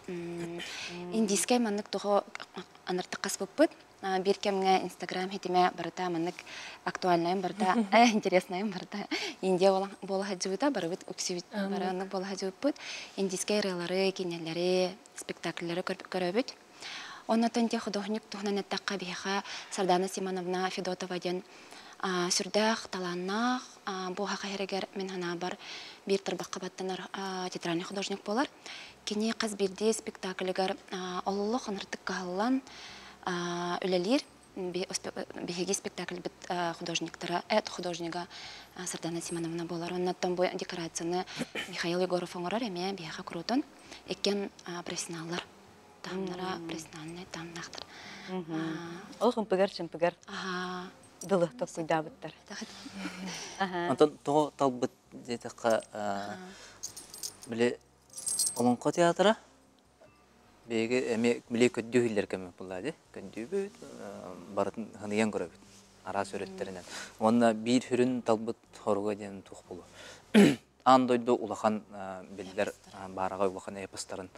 Индийскай маннык того аныртыккас буппыт. А, Бир кемге Инстаграм хитиме барыта маннык актуальныйым барыта, э, интересныйым барыта. Индия бола- хаджыбыта барыбыт үксүбүт бараннык бола хаджыбыт. Индийскай рылары, кинелери, спектакльлери көрөбүт. Оннотон те художник тухнан эттакка биха Сардана Симоновна Федотова ден сүрдах таланнах бу хакайрегер мен хана бар бир тырбакка баттанар театральный художник болар. Кини кыз бирди спектакльгер олулук ханыртык каллан үлелер биһиги спектакль бит художниктара эт художника а, Сардана Симоновна болар. Оннаттан бу декорацияны Михаил Егоров оңорар эме биха крутон экен профессионаллар. Тамнара профессиональный тамнахтар. Ол хымпыгар, чымпыгар, Ага. дылы топкуйда бұттар. Тахат. Антон тоғы талбыт детеққа біле олонқо театра беге эме биле көддүү хиллер кеме булады көддүү барын хыныян көрөбүт ара сөреттеринен онна бир хүрүн талбыт хоруга ден тух болу андойду улахан биллер барага улахан эпостарын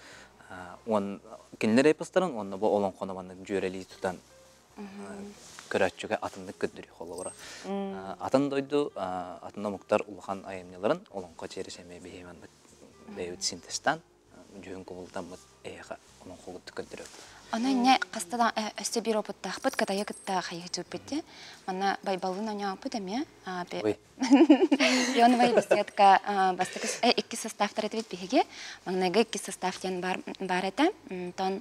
он кинлер эпостарын онна бу олонконо манны жөрели тутан көрәтчүгө атындык көддүрү холобура атын дойду атында муктар улахан айымняларын олонко чересеме беймандык бейут синтестан жөн кубултан мыт эха олонко көддүрү Аны не кастада өсте бир опыт тахпыт катая кытта хайы жуппетти. Мана байбалын оня опыт эме. А бе. Ой. Пионовая беседка бастык икки составтар этебит биһиге. Маңнага икки состав ден бар. М, Тон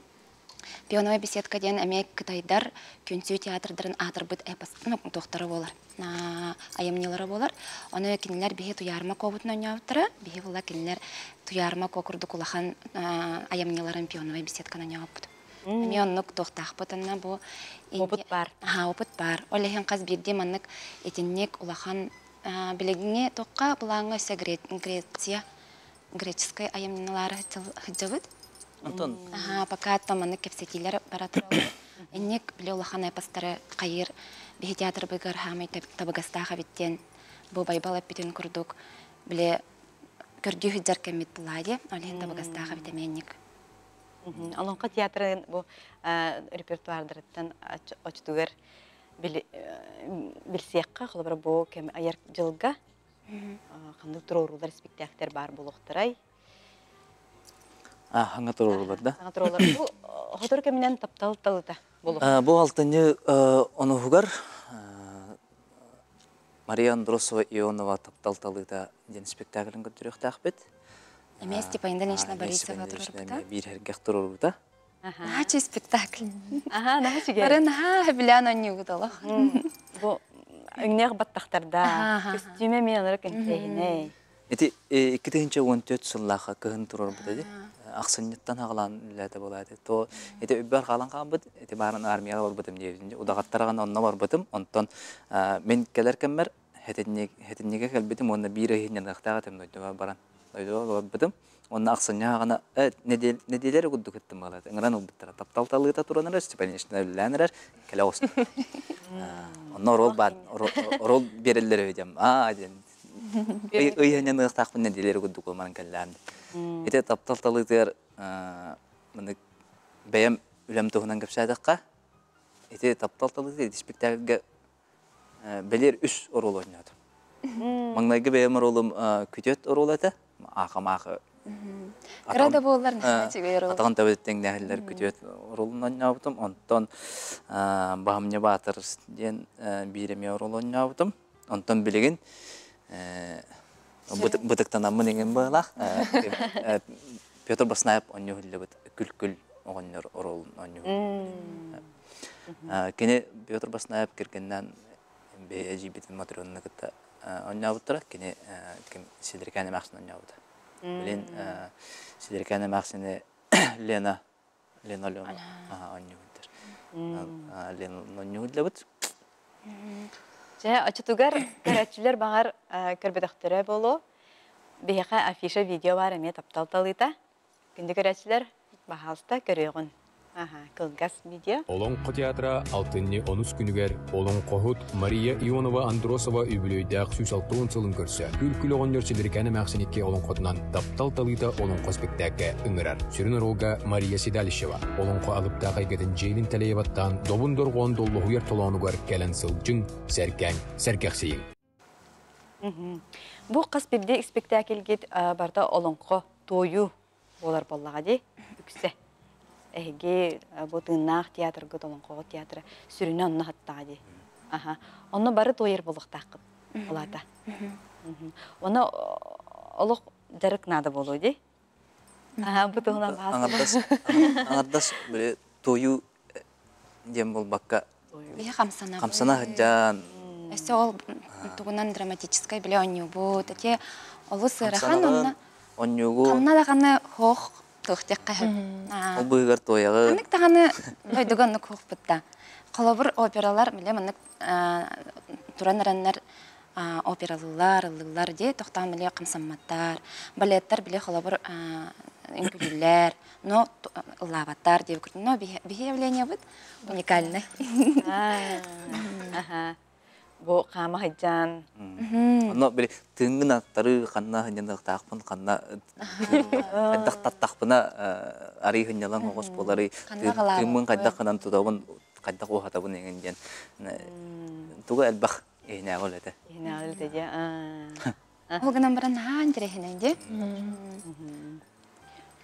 Пионовая беседка ден эме кытайдар күнсүү театрдарын атырбыт эпос доктора болар. На аямнилары болар. Оны кинилер биһи туярма кобутун оняптыра. Биһи була кинилер туярма кокурду кулахан аямниларын пионовая беседканы оняпты. Мионнук тохтахпытынна бу Опыт бар. Ага, опыт бар. Олехен каз бирди маннык этиннек улахан а, билигине тоққа бұлаңы өсі Греция, греческой айымналары хыджабыт. Антон, Ага, пока томаны кепсетилер баратыралы. Иннек биле улаханай пастары қайыр бихи театр быгар хамай табыгастаға биттен бу байбалап битен курдук. Биле көрдүү хыджар кемит булади олен табыгастаға битеменник. Олонқа театрын бу репертуардырыттан очтугар билсиякка холобра бу кем аяр жылга кандык турурулар спектакльдер бар булуктарай. А, хаңа турулар да. Саңа турулар бу хотор кеминен таптал талыта булук. А, Бу алтыны онугар Мария Андросова Ионова тапталталыда ден спектаклін көрдірек бит. Эме Степанida Леншина Борисова. Бир. Начи спектакль. Ха. Бу Аха. костюме мен алар кентейне. Эти 2014 сыллаха кыһын турурбута ди. Аксынньыттан хагалан ләтә булады. То эти үббәр халан кабыт, эти барын армияга барбытым диебинде. Удагаттарган онна барбытым. Онтон а, мен келер кеммер хетинниге келбитим онна бире хиннен ахтага тем дойдуга баран. Дойдуга барбытым. Онна аксыння гана э недел неделер гудду кеттим балат. Иңран убыттара тапталталыта тураныр, степенишне ләнер келе ос. Онна рол бар, рол берелер өйдем. А, ден. Ыйһыннан ыхтакпын неделер гудду колман келлән. Ите тапталталытыр мыны бәям үлем туһунан кепсәдәккә. Ите тапталталытыр спектакльгә белер үс орол ойнады. Маңнайгы бәям оролым күтөт орол әтә. Аха-махы. Кырада болар начи гайрол. Атаган тәбәттең нәһилләр күтөт оролын ойнабытым. Онтон баһамня батыр ден биреме орол ойнабытым. Онтон билеген бытыктан аммын деген байлах. Петр Баснаев оннюһиллебит күл-күл оғоннор оролун оннюһ. Кене Петр Баснаев киргеннән бе әҗибитен материалны кытта оннябыттыра. Кене кем Сидеркәне мәхсен оннябыта. Билен Сидеркәне мәхсене Лена Лена Лена. Ага, оннюһдер. Лена оннюһиллебит. Жа очутугар көрәтчилер багар көрбедәхтере болу. Бияка афиша видео бар эме таптал талыта. Күнде көрәтчилер бахалста көрөгөн. Кылгас видео. Олонқо театра алтынны онус күнігер олон қохут Мария Ионова Андросова үбілөйдәк сүз алтуын сылын көрсі. Күл-күл өрчілеркәні мәқсінекке олонқотынан таптал талыта олонқо спектакке үңірар. Сүрін оролга Мария Сидалишева. Олонқо алыпта қайгетін жейлін тәлейбаттан добын дорғуан доллы хуяр толонугар кәлін сылжың сәркән сәркәқсейін. Бу кас бирде спектакльге барда олонко тою болар боллага ди. Үксе. Эге бу тыннах театр гыт олонко театры сүрүнө онно хаттага ди. Аха. Онно бары тойер болуктакып. Олата. Оны олох жарык нада болу ди. Аха, бу тыгына баас. Аңардас аңардас бе тою дем бол бакка Бия хамсана. камсана жан Эссе ол тугунан драматической биле онни бу. Тете олы сырахан онна. оннюгу Камна да ганы хох тохтек кахып. ол быгар тоягы Анык таганы бойдуган нук хох битта. Колобур опералар биле мынык туран раннар опералылар, ыллар де тохтан биле камсамматтар, балеттар биле колобур инкүлләр, но лаватар деп. Но бихе явление бит уникальный. Аха. Бу кама хаджан. онно били тынгын аттары канна хыннан тахпын канна кайдак таттахпына ари хынналан хогос болары тымын кайдак кынан тудабын кайдак охатабын еген ден туга элбах эне олете Ина алды дия. Ол гынан баран хаан дирехинен де.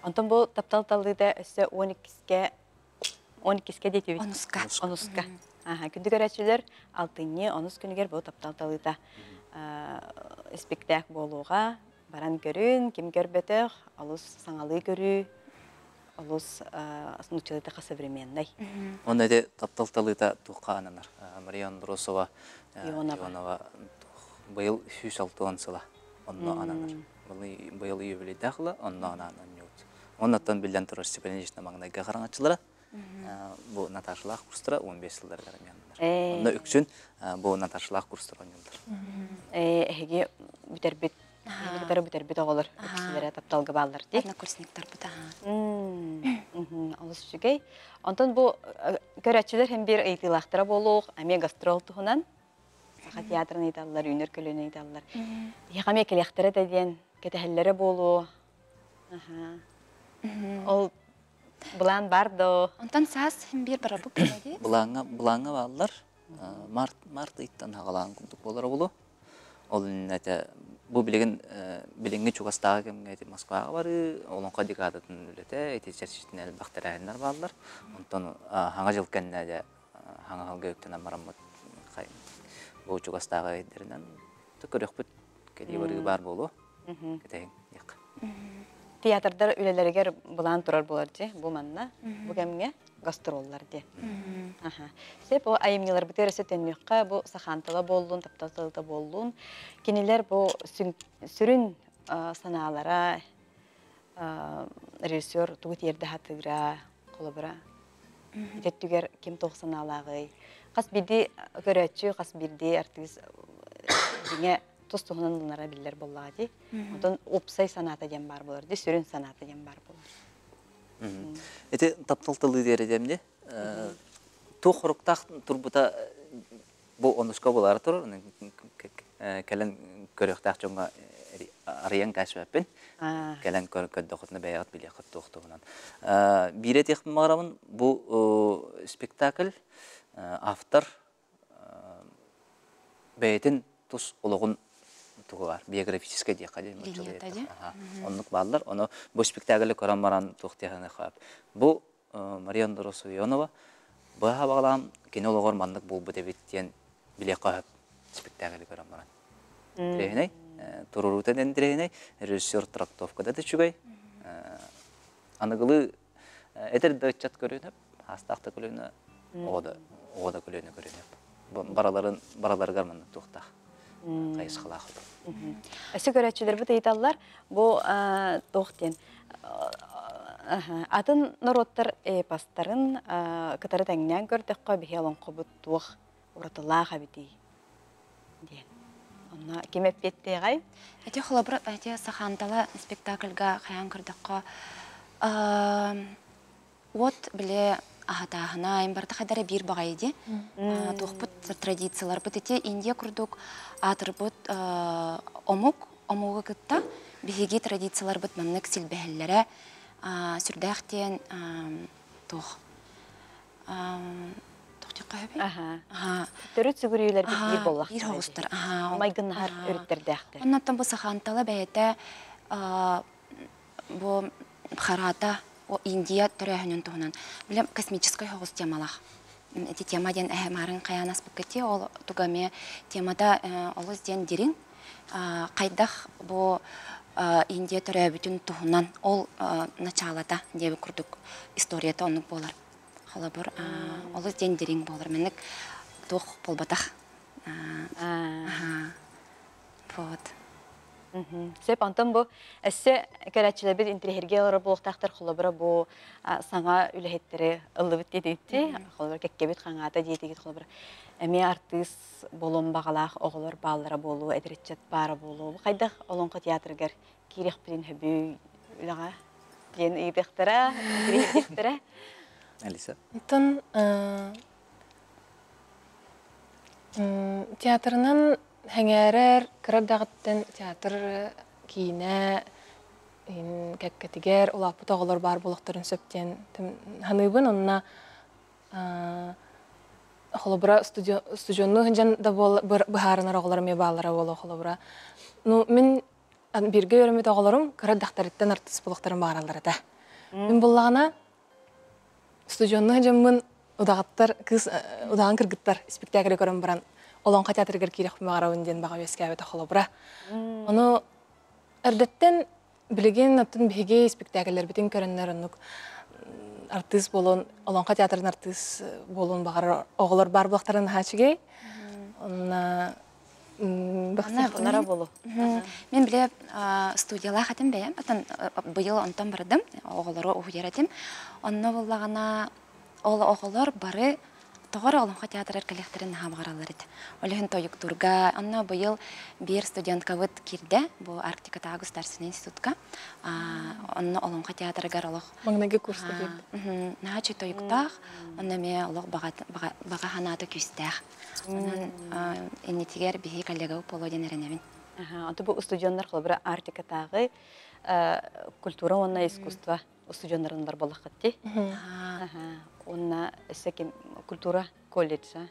Онтон бу таптал талыда өссө 12-ке 12-ке дейт Онуска. Онуска. Аха, күнді көрәтшілер алтынне онус күнігер бұл таптал талыда спектак болуға баран көрін, кем көрбетіқ, алыс саңалы көрі, алыс снучалытыға современный. он эде тапталталыта туха ананар. Мария андросова Ионова. ионова быйыл сүз алтуан сыла. Онно ананар. Быйыл- быйыл юбилей дахла онно анан оннют оннаттан билен турар степенежна маңнайга караңачылара бу наташалах курстара 15 жылдар гарамяндар Э. онно үксүн бу наташалах курстар онюлдар эһиги бүтербит Эһигитары бүтербит оҕолор үксилere тапталга баалар ди. Однокурсниктар быта. Олус жүгей. Онтон бу көрәчилер hem bir ыйтылахтара болук, аме гастрол туһунан саха театрын ыйталлар, үнер көлөн ыйталлар. Яхаме келехтере да диен кетехеллере болу. Булан бардо. Онтан саас бир барабык келеди. Булаңа булаңа баллар март март иттан хагалаан курдук болар болу. Ол нәтә бу билеген билеңге чугастагы кемге ди Москвага бары, олонка дикадатын үлете, эти чәрчитен эл бактарайнар баллар. Онтон хаңа жыл кенне де хаңа халга өктен марамат кай. Бу чугастагы эдеринен төкөрөкпүт кеди бары бар болу. Кетейин як. Театрдар үлелеригер булан турар болар ди. Бу манна. Бу кемге гастроллар. Аха. Сеп о айымнылар битер сетенмекка бу сахантала болдун, тапталталда болдун. Кинилер бу сүрүн санаалара режиссер тугут ерде хатыгра колобра. Итеттүгер ким тохсаналагы. Кас биди көрөчү, кас биди артист диңе тустуһунан дунара биллер боллаа ди. Саната дем бар болар ди, сүрүн саната дем бар болар. Эти тапталтылы дередемде. Ту хоруктах турбута бу онуска болар тур. Келен көрөктах жонга арыян кашваппен. Келен көрдөкөтүнө баягат биле кыттыктыгынан. Бире тех марамын бу спектакль автор бейтин тус ологун тугар биографический дия каде оннук балдар оны бу спектакль көрөн баран тухтяны хап. Бу Мария Доросуйонова баха баглам кинологор мандык бул бу дебиттен биле кап спектакль көрөн баран. Трехней турурутен эндрехней режиссер трактовкада да чугай аныгылы этер дачат көрөнөп хастакта көрөнө ода ода көрөнө көрөнөп бараларын бараларга мандык тухтах. Кайыс кылахып Әсі көрәтшілер бұт ейталар, бұл тоқтен. Атын нұроттар эпастарын кытары тәңнен көрдік қой біге алын қобыт туық ұратылаға біді. Онна кем әппетті ғай? Әте холобыр, әте сахантала спектакльга қаян көрдік қой. Вот біле ахатаахына айым барда қадары бир бағайды. Туқпыт традициялар бұт ете Индия күрдік атыр бұт омук, омуғы кытта бігеге традициялар маннық сілбәхіллері сүрдәқтен тоқ. Тоқтық қайбі? Аха. Төрі сүгірейлер бир боллақ. Бир хоғыстар. Майгыннахар өріттердәқтер. Оннаттан бұл сахантала бәйеті бұл харата Индия төрөһүнүн туһунан. Билем космической хогус темалах. Эти тема ден э марын каянас буккете ол тугаме темада олус ден дирин. Кайдах бу Индия төрөбүтүн туһунан ол началата деп курдук историята онук болар. Халабыр олус ден дирин болар. Менек тух болбатах. Вот. Сеп антон бу. Әссе кәрәчиләр бит интерьерге алар булыктактар холобра бу саңа үләһеттәре ыллыбыт дидетти холобра кеккебит хаңата диетигит холобра эми артист болон багалах оголор баалара болу эдретчет бары болу кайдах олонко театргер кирих билин хөбү үлага ден ыйдыктара кирихтера Алиса. Тон театрынан Хәңәрәр кырдагыттан театр киіне кәккәтигәр улапы тоголор бар булыктарын сөптен ханыбын онна холобра студионну хынжан да бол бахарынар оголор ме балара боло холобра ну мен бирге өрөмө тоголорум кырдактарыттан артыс булыктарын баралар да мен буллагана студионну хынжанмын удагаттар кыз удаган кыргыттар спектакль көрөм баран олонқа театргер кирек мағарауын ден баға бескәбет холобра. Оны әрдеттен білеген аттын беге спектакльлер битин көрөннөр онук артист болон олонқа театрын артист болон бағар оғылар бар бұлақтарын хачыгей. Онна Бахнара болу. Мен біле студияла хатым бәйем, атын быйыл онтан бардым, оғылары уһуяратым. Онна боллагана ол оғылар бары тоғыр олонға театрар коллекторын хамағаралар еді. Олығын тойық турга, онна бұйыл бір студентка вұд кирде, бұл Арктика Государственный институтка. Онна олонға театргар олық Маңнаги курста кирди. Нағачы тойықтақ, онна ме олық баға ханаты күстәқ. Онын эннетигер бихи коллега Полодин әренебін. Ага, аты бу студионнар холбра Арктика тагы культура онна искусство студионнарындар болақатти. Ага, онна эсеки культура колледжа.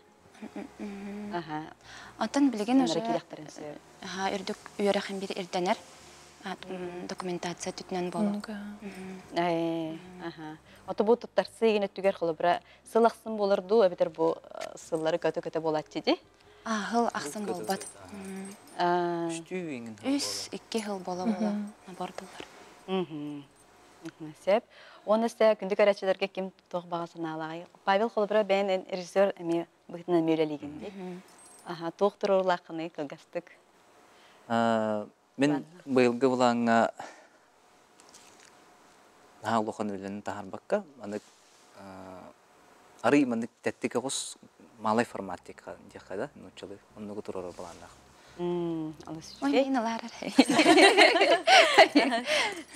Ага. Онтан білген уже үрдік үйерахын бір ирденер. Документация түтінен болу. Э, ага. Аты бу туттарсы гене түгер холбра сылаксын болырду, әбитер бу сыллары көтө көтө болатчы ди. Ахыл ақсын болбат. А, Үстүү еңін. Үс, икки хыл бола бола. Бардылар. Сеп. Оны сте күндүк арачыларга ким тох багасын алай. Павел холбра бен режиссер эми бытынан мөйлелеген ди. Ага, тох турурлакыны кылгастык. Мен быйылгы булаңа наha улохан үлен тахарбакка манык ары манык тәттике гос малай форматика дияхада нучалы оннугу турор буланах. Мм, алыс Ой, шей. мин алар.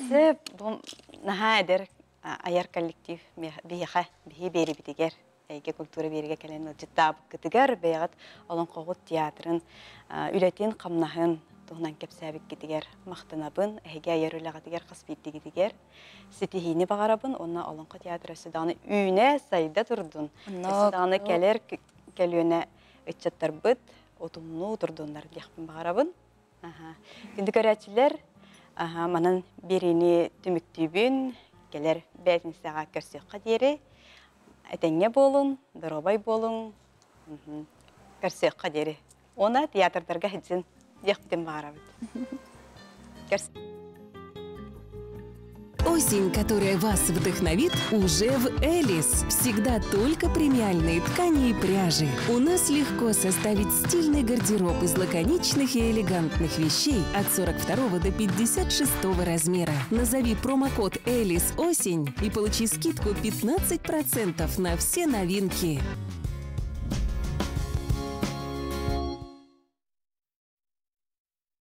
Сеп, бу наха эдер аяр коллектив бияха бихи бери битигер. Эйге культура бериге келен життап кытыгар беягат олон когут театрын үлетин камнаһын туһунан кепсәбик китигер мактанабын эге аяр үлегатигер каспитти китигер ситихини багарабын онна олонко театр седаны үйне сайда турдун көп. келер келүнө ычаттарбыт отумну турдундар дияхпын багарабын Аха. Күнді манан берini түміктүйбін, келер бәтін саға көрсеққа дері, әтәңе болын, дұробай болын, көрсеққа дері. Оны театрдарға хәдзін дияқтен бағарабыд. Көрсеқ. Осень, которая вас вдохновит, уже в Элис. Всегда только премиальные ткани и пряжи. У нас легко составить стильный гардероб из лаконичных и элегантных вещей от 42 до 56 размера. Назови промокод Элис осень и получи скидку 15% на все новинки.